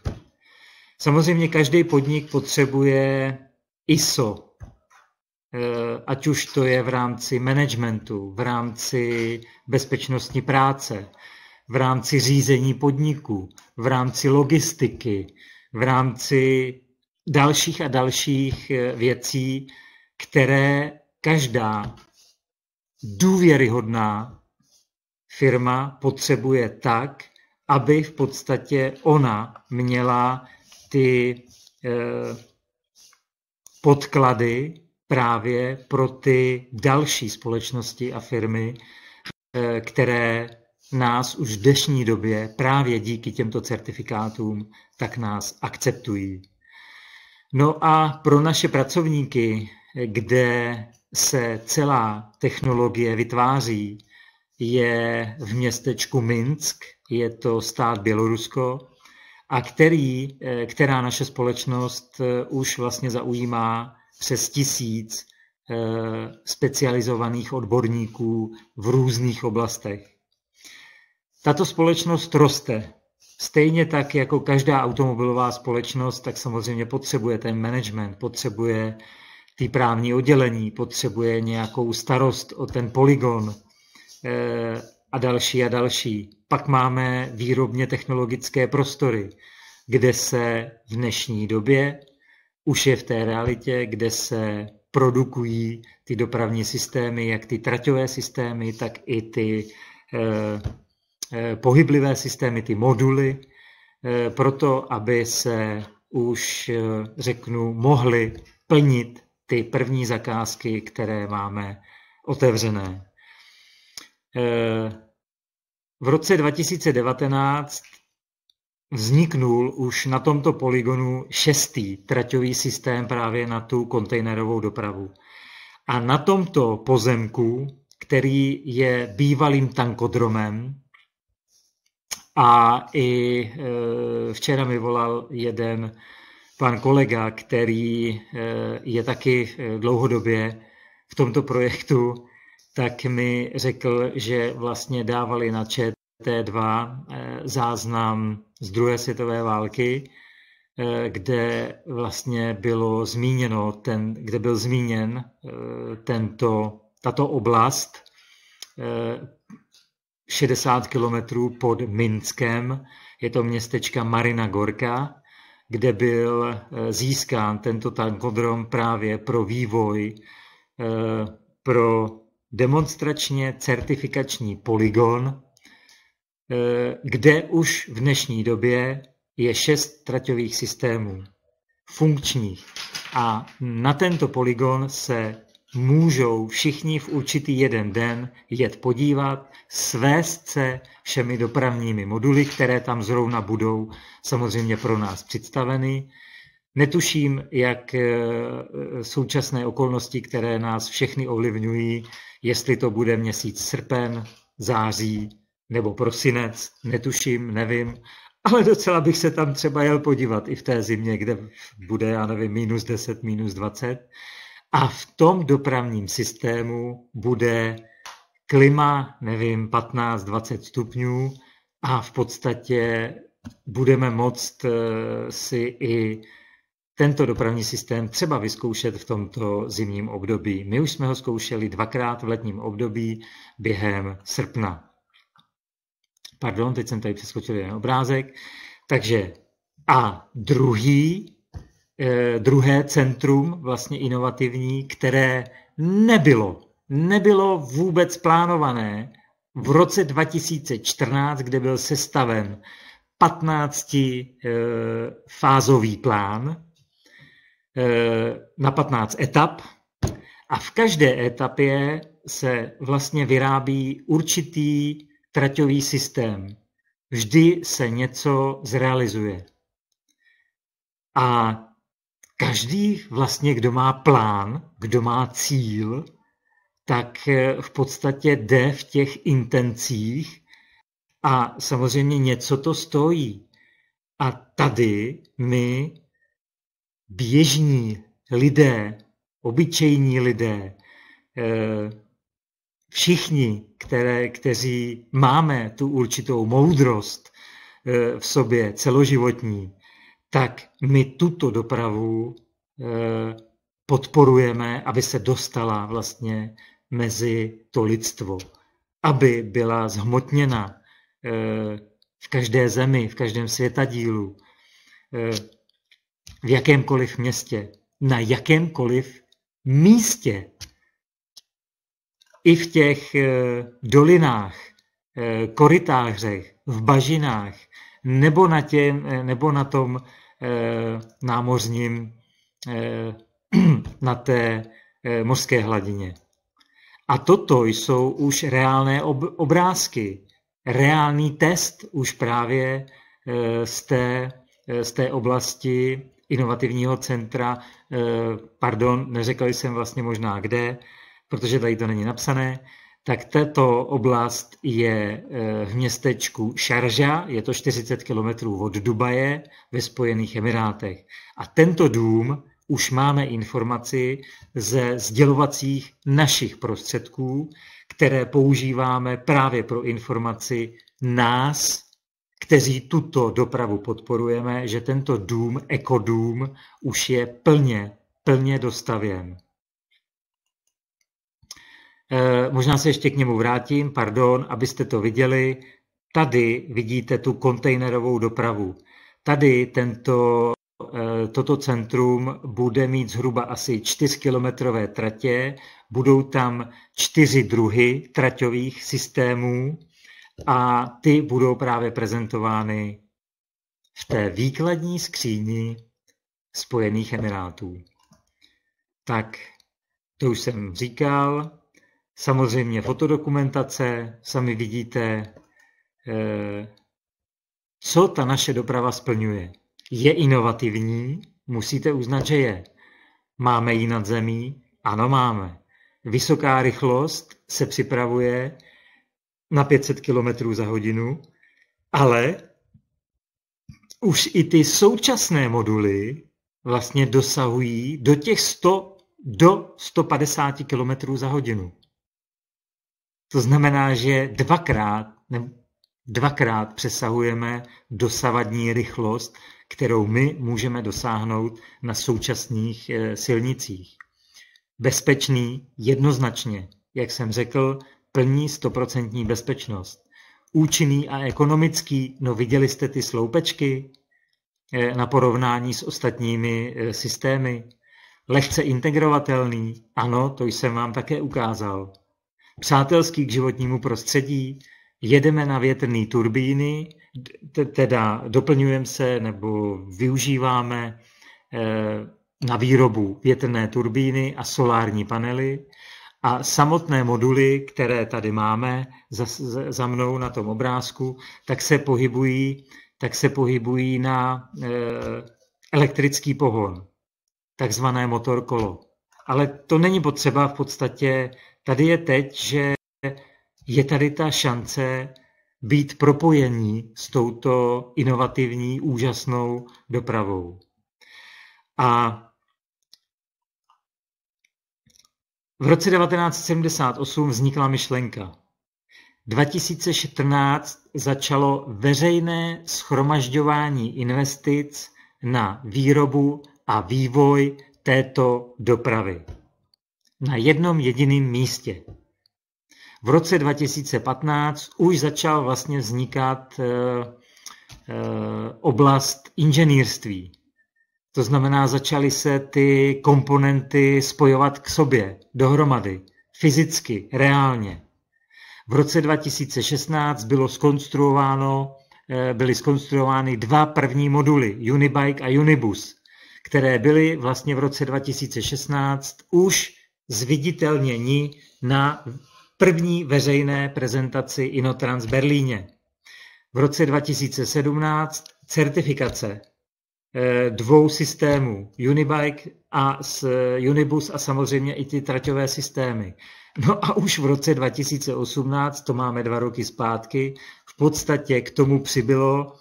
Samozřejmě každý podnik potřebuje ISO, eh, ať už to je v rámci managementu, v rámci bezpečnostní práce, v rámci řízení podniku, v rámci logistiky, v rámci dalších a dalších eh, věcí, které každá důvěryhodná firma potřebuje tak, aby v podstatě ona měla ty eh, podklady právě pro ty další společnosti a firmy, eh, které nás už v dnešní době právě díky těmto certifikátům tak nás akceptují. No a pro naše pracovníky, kde se celá technologie vytváří, je v městečku Minsk, je to stát Bělorusko, a který, eh, která naše společnost eh, už vlastně zaujímá přes tisíc eh, specializovaných odborníků v různých oblastech. Tato společnost roste. Stejně tak jako každá automobilová společnost, tak samozřejmě potřebuje ten management, potřebuje ty právní oddělení, potřebuje nějakou starost o ten poligon a další a další. Pak máme výrobně technologické prostory, kde se v dnešní době už je v té realitě, kde se produkují ty dopravní systémy, jak ty traťové systémy, tak i ty eh, eh, pohyblivé systémy, ty moduly, eh, proto aby se už, řeknu, mohly plnit ty první zakázky, které máme otevřené. V roce 2019 vzniknul už na tomto poligonu šestý traťový systém právě na tu kontejnerovou dopravu. A na tomto pozemku, který je bývalým tankodromem, a i e, včera mi volal jeden pan kolega, který e, je taky e, dlouhodobě v tomto projektu, tak mi řekl, že vlastně dávali na ČT2 eh, záznam z druhé světové války, eh, kde vlastně bylo zmíněno, ten, kde byl zmíněn eh, tento, tato oblast 60 kilometrů pod Minskem. Je to městečka Marina Gorka, kde byl získán tento tankodrom právě pro vývoj pro demonstračně certifikační poligon, eh, kde už v dnešní době je šest traťových systémů funkčních. A na tento poligon se můžou všichni v určitý jeden den jet podívat, svést se všemi dopravními moduly, které tam zrovna budou samozřejmě pro nás představeny, Netuším, jak eh, současné okolnosti, které nás všechny ovlivňují, jestli to bude měsíc srpen, září nebo prosinec, netuším, nevím, ale docela bych se tam třeba jel podívat i v té zimě, kde bude, já nevím, minus 10, minus 20. A v tom dopravním systému bude klima, nevím, 15-20 stupňů a v podstatě budeme moct eh, si i tento dopravní systém třeba vyzkoušet v tomto zimním období. My už jsme ho zkoušeli dvakrát v letním období během srpna. Pardon, teď jsem tady přeskočil jeden obrázek. Takže a druhý, eh, druhé centrum, vlastně inovativní, které nebylo, nebylo vůbec plánované v roce 2014, kde byl sestaven 15 eh, fázový plán, na 15 etap a v každé etapě se vlastně vyrábí určitý traťový systém. Vždy se něco zrealizuje. A každý vlastně, kdo má plán, kdo má cíl, tak eh, v podstatě jde v těch intencích a samozřejmě něco to stojí. A tady my běžní lidé, obyčejní lidé, eh, všichni, které, kteří máme tu určitou moudrost eh, v sobě celoživotní, tak my tuto dopravu eh, podporujeme, aby se dostala vlastně mezi to lidstvo, aby byla zhmotněna v každé zemi, v každém světadílu, v jakémkoliv městě, na jakémkoliv místě. I v těch eh, dolinách, eh, korytářech, v bažinách, nebo na, těm, eh, nebo na tom námořním, na té mořské hladině. A toto jsou už reálné obrázky, reálný test už právě z té, z té oblasti inovativního centra, eh, pardon, neřekl jsem vlastně možná kde, protože tady to není napsané, tak tato oblast je eh, v městečku Šarža, je to 40 km od Dubaje ve Spojených Emirátech. A tento dům už máme informaci ze sdělovacích našich prostředků, které používáme právě pro informaci nás, kteří tuto dopravu podporujeme, že tento dům, ekodům, už je plně, plně dostavěn. E, možná se ještě k němu vrátím, pardon, abyste to viděli. Tady vidíte tu kontejnerovou dopravu. Tady tento, e, toto centrum bude mít zhruba asi 4-kilometrové tratě, budou tam čtyři druhy traťových systémů, a ty budou právě prezentovány v té výkladní skříni Spojených Emirátů. Tak, to už jsem říkal. Samozřejmě fotodokumentace, sami vidíte, eh, co ta naše doprava splňuje. Je inovativní, musíte uznat, že je. Máme ji nad zemí? Ano, máme. Vysoká rychlost se připravuje na 500 km za hodinu, ale už i ty současné moduly vlastně dosahují do těch 100 do 150 km za hodinu. To znamená, že dvakrát, ne, dvakrát přesahujeme dosavadní rychlost, kterou my můžeme dosáhnout na současných eh, silnicích. Bezpečný jednoznačně, jak jsem řekl, plní stoprocentní bezpečnost. Účinný a ekonomický, no viděli jste ty sloupečky eh, na porovnání s ostatními eh, systémy. Lehce integrovatelný, ano, to jsem vám také ukázal. Přátelský k životnímu prostředí, jedeme na větrné turbíny, teda doplňujeme se nebo využíváme eh, na výrobu větrné turbíny a solární panely a samotné moduly, které tady máme za, za mnou na tom obrázku, tak se pohybují, tak se pohybují na e, elektrický pohon, takzvané motorkolo. Ale to není potřeba v podstatě. Tady je teď, že je tady ta šance být propojení s touto inovativní, úžasnou dopravou. A v roce 1978 vznikla myšlenka. 2014 začalo veřejné schromažďování investic na výrobu a vývoj této dopravy. Na jednom jediném místě. V roce 2015 už začal vlastně vznikat eh, eh, oblast inženýrství. To znamená, začaly se ty komponenty spojovat k sobě, dohromady, fyzicky, reálně. V roce 2016 bylo skonstruováno, eh, byly skonstruovány dva první moduly, Unibike a Unibus, které byly vlastně v roce 2016 už zviditelněni na první veřejné prezentaci Inotrans Berlíně. V roce 2017 certifikace dvou systémů, Unibike a s Unibus a samozřejmě i ty traťové systémy. No a už v roce 2018, to máme dva roky zpátky, v podstatě k tomu přibylo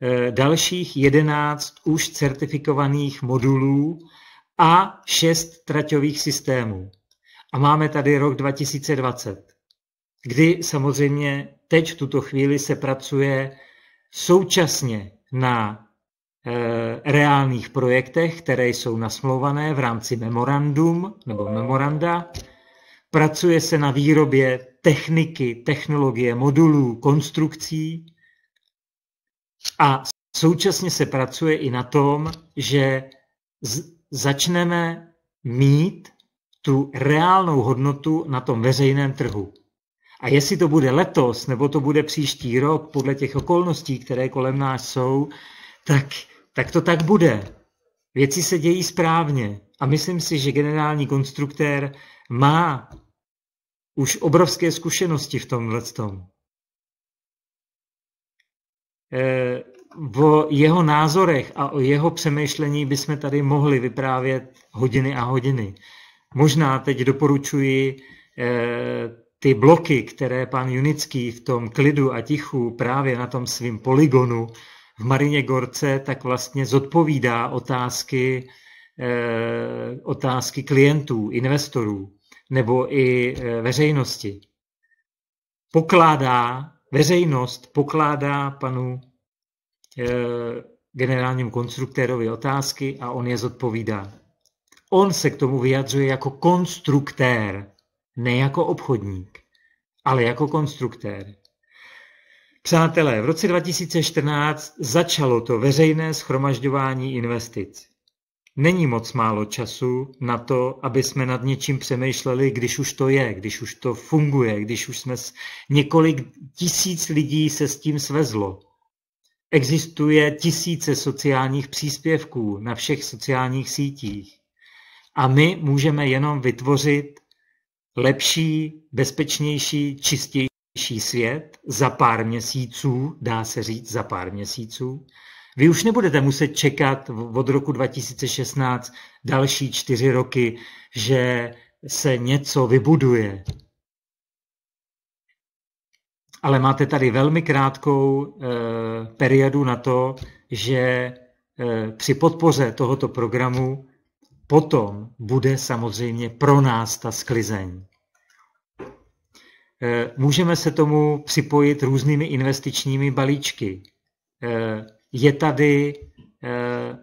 eh, dalších 11 už certifikovaných modulů a 6 traťových systémů. A máme tady rok 2020, kdy samozřejmě teď v tuto chvíli se pracuje současně na reálných projektech, které jsou nasmlouvané v rámci memorandum nebo memoranda. Pracuje se na výrobě techniky, technologie, modulů, konstrukcí a současně se pracuje i na tom, že začneme mít tu reálnou hodnotu na tom veřejném trhu. A jestli to bude letos, nebo to bude příští rok, podle těch okolností, které kolem nás jsou, tak, tak to tak bude. Věci se dějí správně. A myslím si, že generální konstruktér má už obrovské zkušenosti v tomhle tom. O jeho názorech a o jeho přemýšlení bychom tady mohli vyprávět hodiny a hodiny. Možná teď doporučuji eh, ty bloky, které pan Junický v tom klidu a tichu právě na tom svým poligonu v Marině Gorce, tak vlastně zodpovídá otázky, eh, otázky klientů, investorů nebo i eh, veřejnosti. Pokládá, veřejnost pokládá panu generálnímu konstruktérovi otázky a on je zodpovídá. On se k tomu vyjadřuje jako konstruktér, ne jako obchodník, ale jako konstruktér. Přátelé, v roce 2014 začalo to veřejné schromažďování investic. Není moc málo času na to, aby jsme nad něčím přemýšleli, když už to je, když už to funguje, když už jsme několik tisíc lidí se s tím svezlo. Existuje tisíce sociálních příspěvků na všech sociálních sítích. A my můžeme jenom vytvořit lepší, bezpečnější, čistější svět za pár měsíců, dá se říct za pár měsíců. Vy už nebudete muset čekat od roku 2016 další čtyři roky, že se něco vybuduje. Ale máte tady velmi krátkou e, periodu na to, že e, při podpoře tohoto programu potom bude samozřejmě pro nás ta sklizeň. Eh, můžeme se tomu připojit různými investičními balíčky. Eh, je tady eh,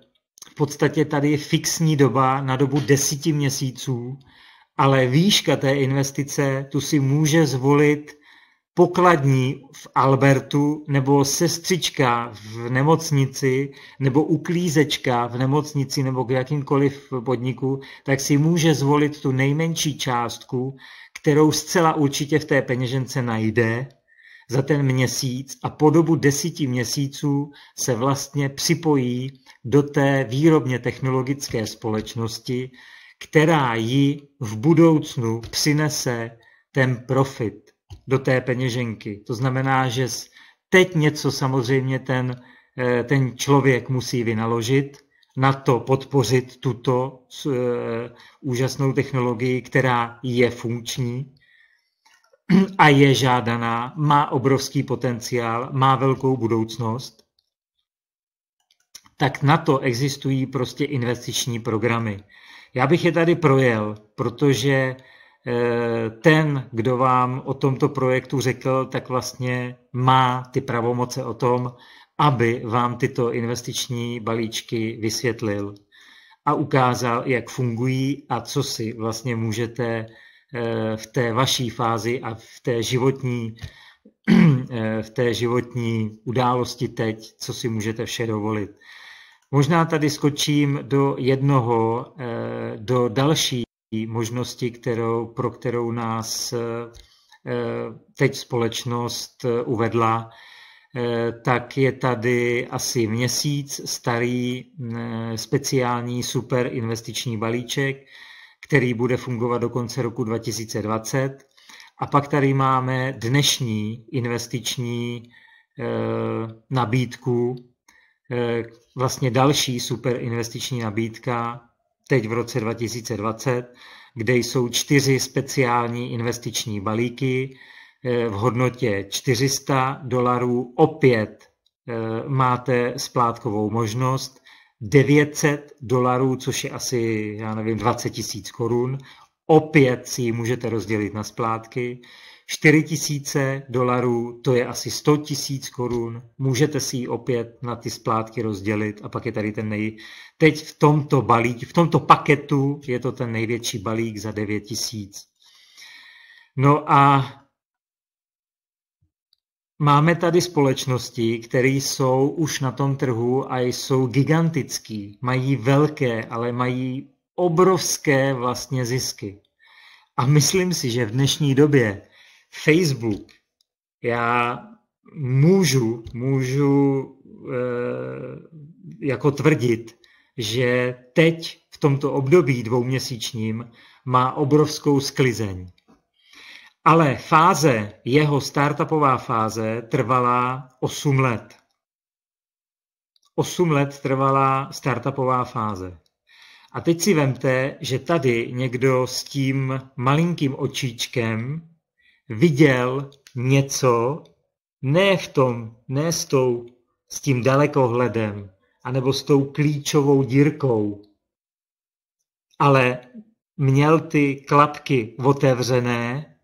v podstatě tady fixní doba na dobu desíti měsíců, ale výška té investice tu si může zvolit pokladní v Albertu nebo sestřička v nemocnici nebo uklízečka v nemocnici nebo k jakýmkoliv podniku, tak si může zvolit tu nejmenší částku, kterou zcela určitě v té peněžence najde za ten měsíc a po dobu desíti měsíců se vlastně připojí do té výrobně technologické společnosti, která ji v budoucnu přinese ten profit do té peněženky. To znamená, že teď něco samozřejmě ten, eh, ten člověk musí vynaložit, na to podpořit tuto uh, úžasnou technologii, která je funkční a je žádaná, má obrovský potenciál, má velkou budoucnost, tak na to existují prostě investiční programy. Já bych je tady projel, protože Eh, ten, kdo vám o tomto projektu řekl, tak vlastně má ty pravomoce o tom, aby vám tyto investiční balíčky vysvětlil a ukázal, jak fungují a co si vlastně můžete eh, v té vaší fázi a v té životní, eh, v té životní události teď, co si můžete vše dovolit. Možná tady skočím do jednoho, do další možnosti, kterou, pro kterou nás eh, teď společnost eh, uvedla, eh, tak je tady asi měsíc starý speciální super investiční balíček, který bude fungovat do konce roku 2020. A pak tady máme dnešní investiční nabídku, vlastně další super investiční nabídka, teď v roce 2020, kde jsou čtyři speciální investiční balíky eh, v hodnotě 400 dolarů. Opět eh, máte splátkovou možnost 900 dolarů, což je asi, já nevím, 20 tisíc korun. Opět si ji můžete rozdělit na splátky. 4 tisíce dolarů, to je asi 100 tisíc korun, můžete si ji opět na ty splátky rozdělit a pak je tady ten nej... Teď v tomto balík, v tomto paketu je to ten největší balík za 9 tisíc. No a máme tady společnosti, které jsou už na tom trhu a jsou gigantický, mají velké, ale mají obrovské vlastně zisky. A myslím si, že v dnešní době Facebook, já můžu, můžu e, jako tvrdit, že teď v tomto období dvouměsíčním má obrovskou sklizeň. Ale fáze, jeho startupová fáze trvala 8 let. 8 let trvala startupová fáze. A teď si vemte, že tady někdo s tím malinkým očíčkem viděl něco, ne v tom, ne s, tou, s tím dalekohledem, anebo s tou klíčovou dírkou, ale měl ty klapky otevřené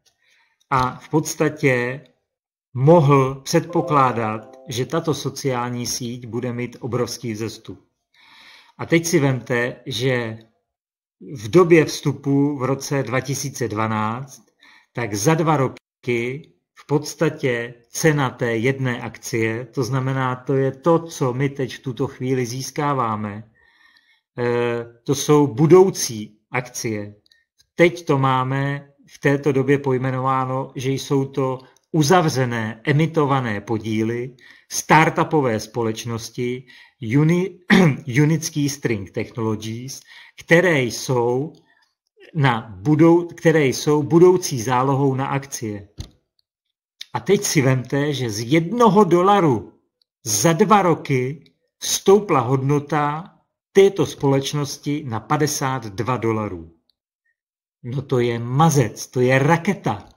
a v podstatě mohl předpokládat, že tato sociální síť bude mít obrovský vzestup. A teď si vemte, že v době vstupu v roce 2012 tak za dva roky v podstatě cena té jedné akcie, to znamená, to je to, co my teď v tuto chvíli získáváme, eh, to jsou budoucí akcie. Teď to máme v této době pojmenováno, že jsou to uzavřené, emitované podíly startupové společnosti Uni, Unický String Technologies, které jsou na budou, které jsou budoucí zálohou na akcie. A teď si vemte, že z jednoho dolaru za dva roky stoupla hodnota této společnosti na 52 dolarů. No to je mazec, to je raketa.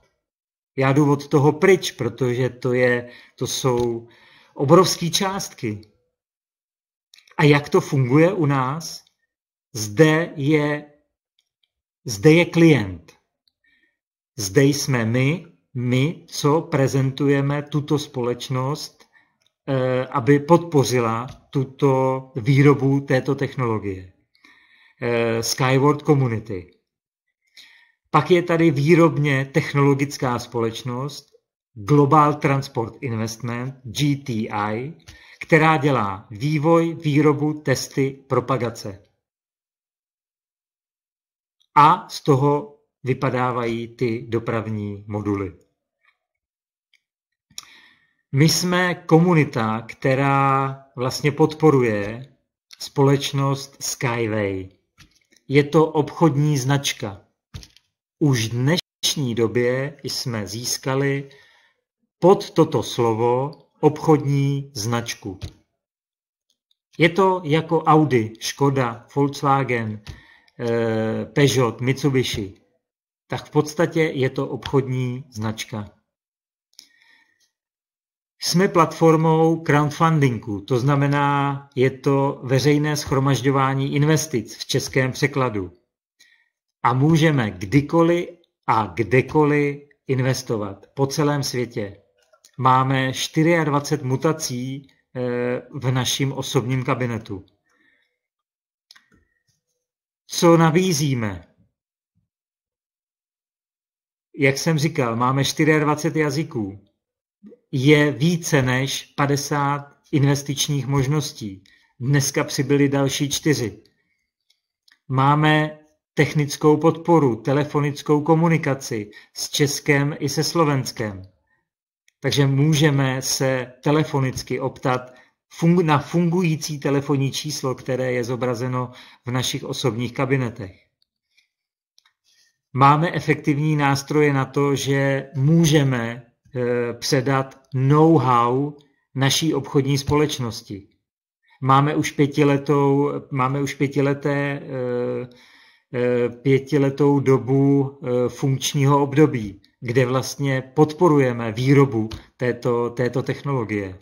Já jdu od toho pryč, protože to, je, to jsou obrovské částky. A jak to funguje u nás? Zde je, zde je klient. Zde jsme my, my, co prezentujeme tuto společnost, eh, aby podpořila tuto výrobu této technologie. Eh, Skyward Community. Pak je tady výrobně technologická společnost Global Transport Investment, GTI, která dělá vývoj, výrobu, testy, propagace. A z toho vypadávají ty dopravní moduly. My jsme komunita, která vlastně podporuje společnost Skyway. Je to obchodní značka. Už v dnešní době jsme získali pod toto slovo obchodní značku. Je to jako Audi, Škoda, Volkswagen, eh, Peugeot, Mitsubishi. Tak v podstatě je to obchodní značka. Jsme platformou crowdfundingu, to znamená, je to veřejné schromažďování investic v českém překladu. A můžeme kdykoliv a kdekoliv investovat po celém světě. Máme 24 mutací eh, v našem osobním kabinetu. Co nabízíme? Jak jsem říkal, máme 24 jazyků je více než 50 investičních možností. Dneska přibyly další čtyři. Máme technickou podporu, telefonickou komunikaci s Českem i se Slovenskem. Takže můžeme se telefonicky optat na fungující telefonní číslo, které je zobrazeno v našich osobních kabinetech. Máme efektivní nástroje na to, že můžeme Eh, předat know-how naší obchodní společnosti. Máme už pětiletou, máme už pětileté, eh, pětiletou dobu funkčního období, kde vlastně podporujeme výrobu této, této technologie.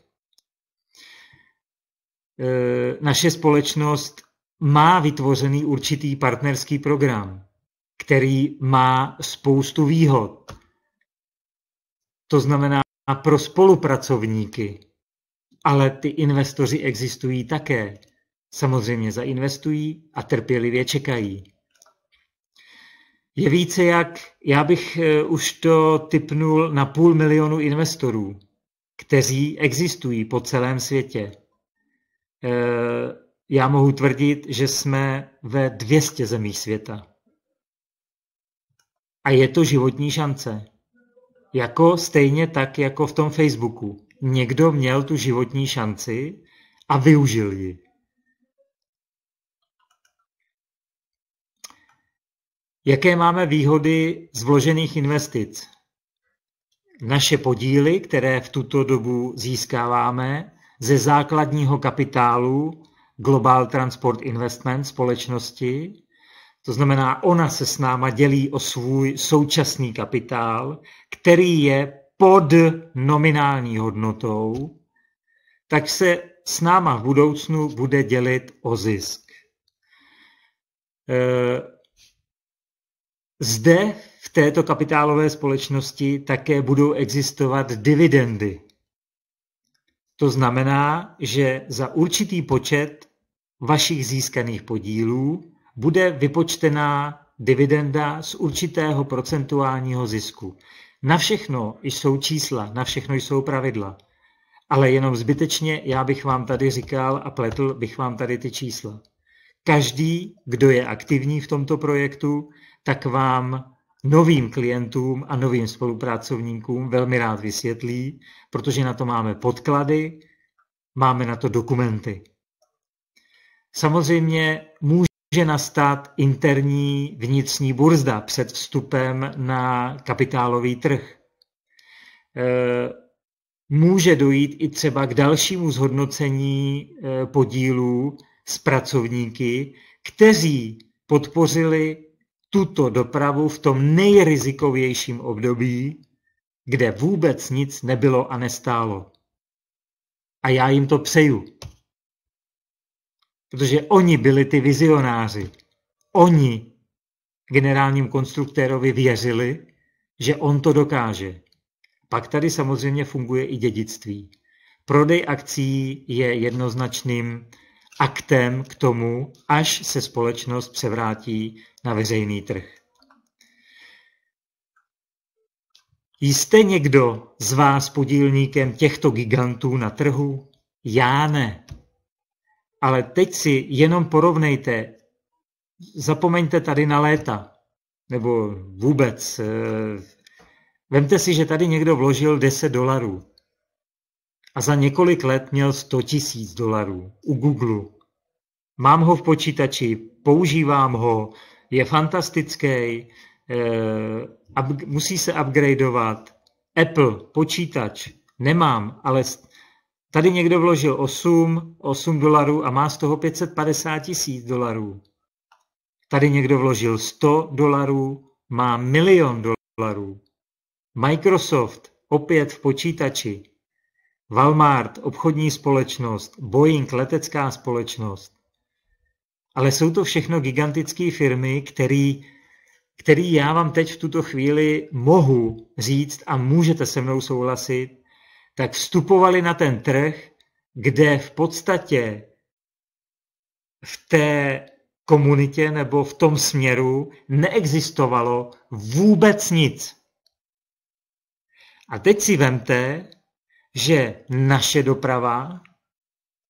Naše společnost má vytvořený určitý partnerský program, který má spoustu výhod to znamená pro spolupracovníky. Ale ty investoři existují také. Samozřejmě zainvestují a trpělivě čekají. Je více jak, já bych eh, už to typnul na půl milionu investorů, kteří existují po celém světě. Eh, já mohu tvrdit, že jsme ve 200 zemích světa. A je to životní šance. Jako stejně tak, jako v tom Facebooku. Někdo měl tu životní šanci a využil ji. Jaké máme výhody z vložených investic? Naše podíly, které v tuto dobu získáváme ze základního kapitálu Global Transport Investment společnosti, to znamená, ona se s náma dělí o svůj současný kapitál, který je pod nominální hodnotou, tak se s náma v budoucnu bude dělit o zisk. E, zde v této kapitálové společnosti také budou existovat dividendy. To znamená, že za určitý počet vašich získaných podílů bude vypočtená dividenda z určitého procentuálního zisku. Na všechno jsou čísla, na všechno jsou pravidla. Ale jenom zbytečně já bych vám tady říkal a pletl bych vám tady ty čísla. Každý, kdo je aktivní v tomto projektu, tak vám novým klientům a novým spolupracovníkům velmi rád vysvětlí, protože na to máme podklady, máme na to dokumenty. Samozřejmě může nastat interní vnitřní burzda před vstupem na kapitálový trh. E, může dojít i třeba k dalšímu zhodnocení e, podílů s pracovníky, kteří podpořili tuto dopravu v tom nejrizikovějším období, kde vůbec nic nebylo a nestálo. A já jim to přeju protože oni byli ty vizionáři. oni generálním konstruktérovi věřili, že on to dokáže. Pak tady samozřejmě funguje i dědictví. Prodej akcí je jednoznačným aktem k tomu, až se společnost převrátí na veřejný trh. Jste někdo z vás podílníkem těchto gigantů na trhu? Já ne. Ale teď si jenom porovnejte, zapomeňte tady na léta, nebo vůbec. Eh, vemte si, že tady někdo vložil 10 dolarů a za několik let měl 100 tisíc dolarů u Google. Mám ho v počítači, používám ho, je fantastický, eh, up, musí se upgradeovat. Apple, počítač, nemám, ale tady někdo vložil 8, 8 dolarů a má z toho 550 tisíc dolarů. Tady někdo vložil 100 dolarů, má milion dolarů. Microsoft, opět v počítači. Walmart, obchodní společnost. Boeing, letecká společnost. Ale jsou to všechno gigantické firmy, který, který já vám teď v tuto chvíli mohu říct a můžete se mnou souhlasit, tak vstupovali na ten trh, kde v podstatě v té komunitě nebo v tom směru neexistovalo vůbec nic. A teď si vemte, že naše doprava,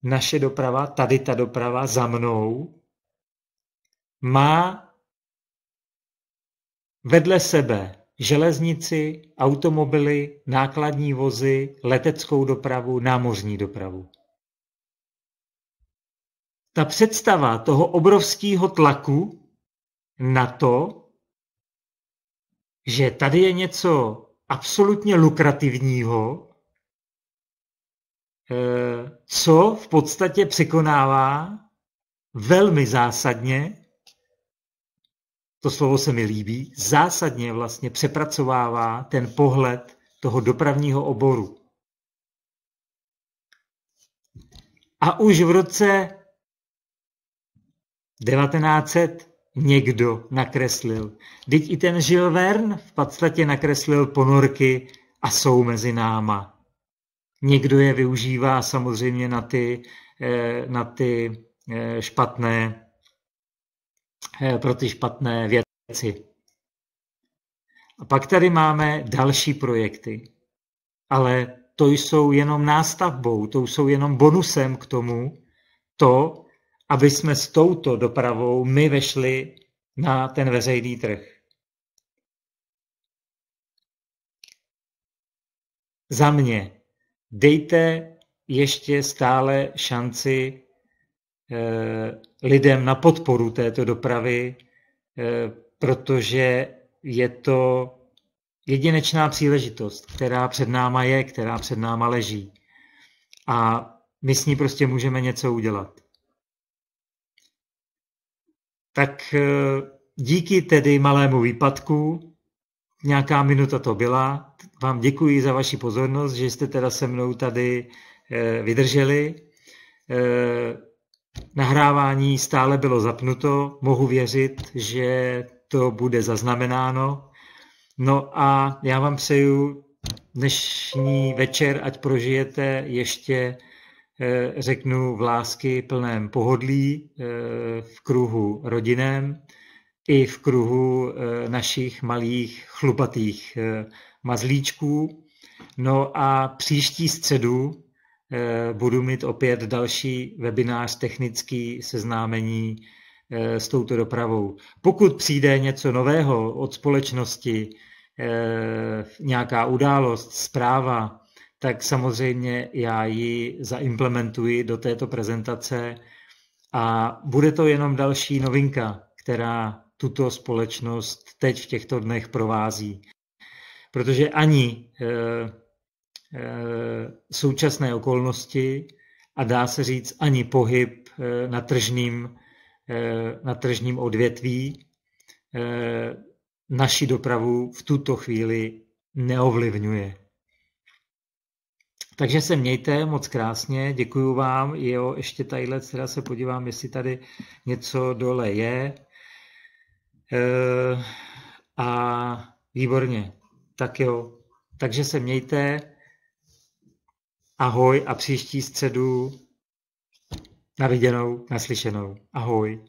naše doprava, tady ta doprava za mnou, má vedle sebe železnici, automobily, nákladní vozy, leteckou dopravu, námořní dopravu. Ta představa toho obrovského tlaku na to, že tady je něco absolutně lukrativního, co v podstatě překonává velmi zásadně to slovo se mi líbí, zásadně vlastně přepracovává ten pohled toho dopravního oboru. A už v roce 1900 někdo nakreslil. Teď i ten Žil Verne v podstatě nakreslil ponorky a jsou mezi náma. Někdo je využívá samozřejmě na ty, eh, na ty eh, špatné Eh, pro ty špatné věci. A pak tady máme další projekty. Ale to jsou jenom nástavbou, to jsou jenom bonusem k tomu, to, aby jsme s touto dopravou my vešli na ten veřejný trh. Za mě dejte ještě stále šanci Eh, lidem na podporu této dopravy, eh, protože je to jedinečná příležitost, která před náma je, která před náma leží. A my s ní prostě můžeme něco udělat. Tak eh, díky tedy malému výpadku, nějaká minuta to byla, vám děkuji za vaši pozornost, že jste teda se mnou tady vydrželi. Nahrávání stále bylo zapnuto, mohu věřit, že to bude zaznamenáno. No a já vám přeju dnešní večer, ať prožijete ještě, eh, řeknu, v lásky plném pohodlí eh, v kruhu rodinem i v kruhu eh, našich malých chlupatých mazlíčků. No a příští středu Eh, budu mít opět další webinář technický seznámení eh, s touto dopravou. Pokud přijde něco nového od společnosti, eh, nějaká událost, zpráva, tak samozřejmě já ji zaimplementuji do této prezentace a bude to jenom další novinka, která tuto společnost teď v těchto dnech provází. Protože ani Eh, současné okolnosti a dá se říct ani pohyb eh, na tržním, na tržním odvětví naši dopravu v tuto chvíli neovlivňuje. Takže se mějte moc krásně, děkuji vám. Jo, ještě tadyhle teda se podívám, jestli tady něco dole je. Uh, a výborně. Tak jo. Takže se mějte. Ahoj a příští středu na viděnou, naslyšenou. Ahoj.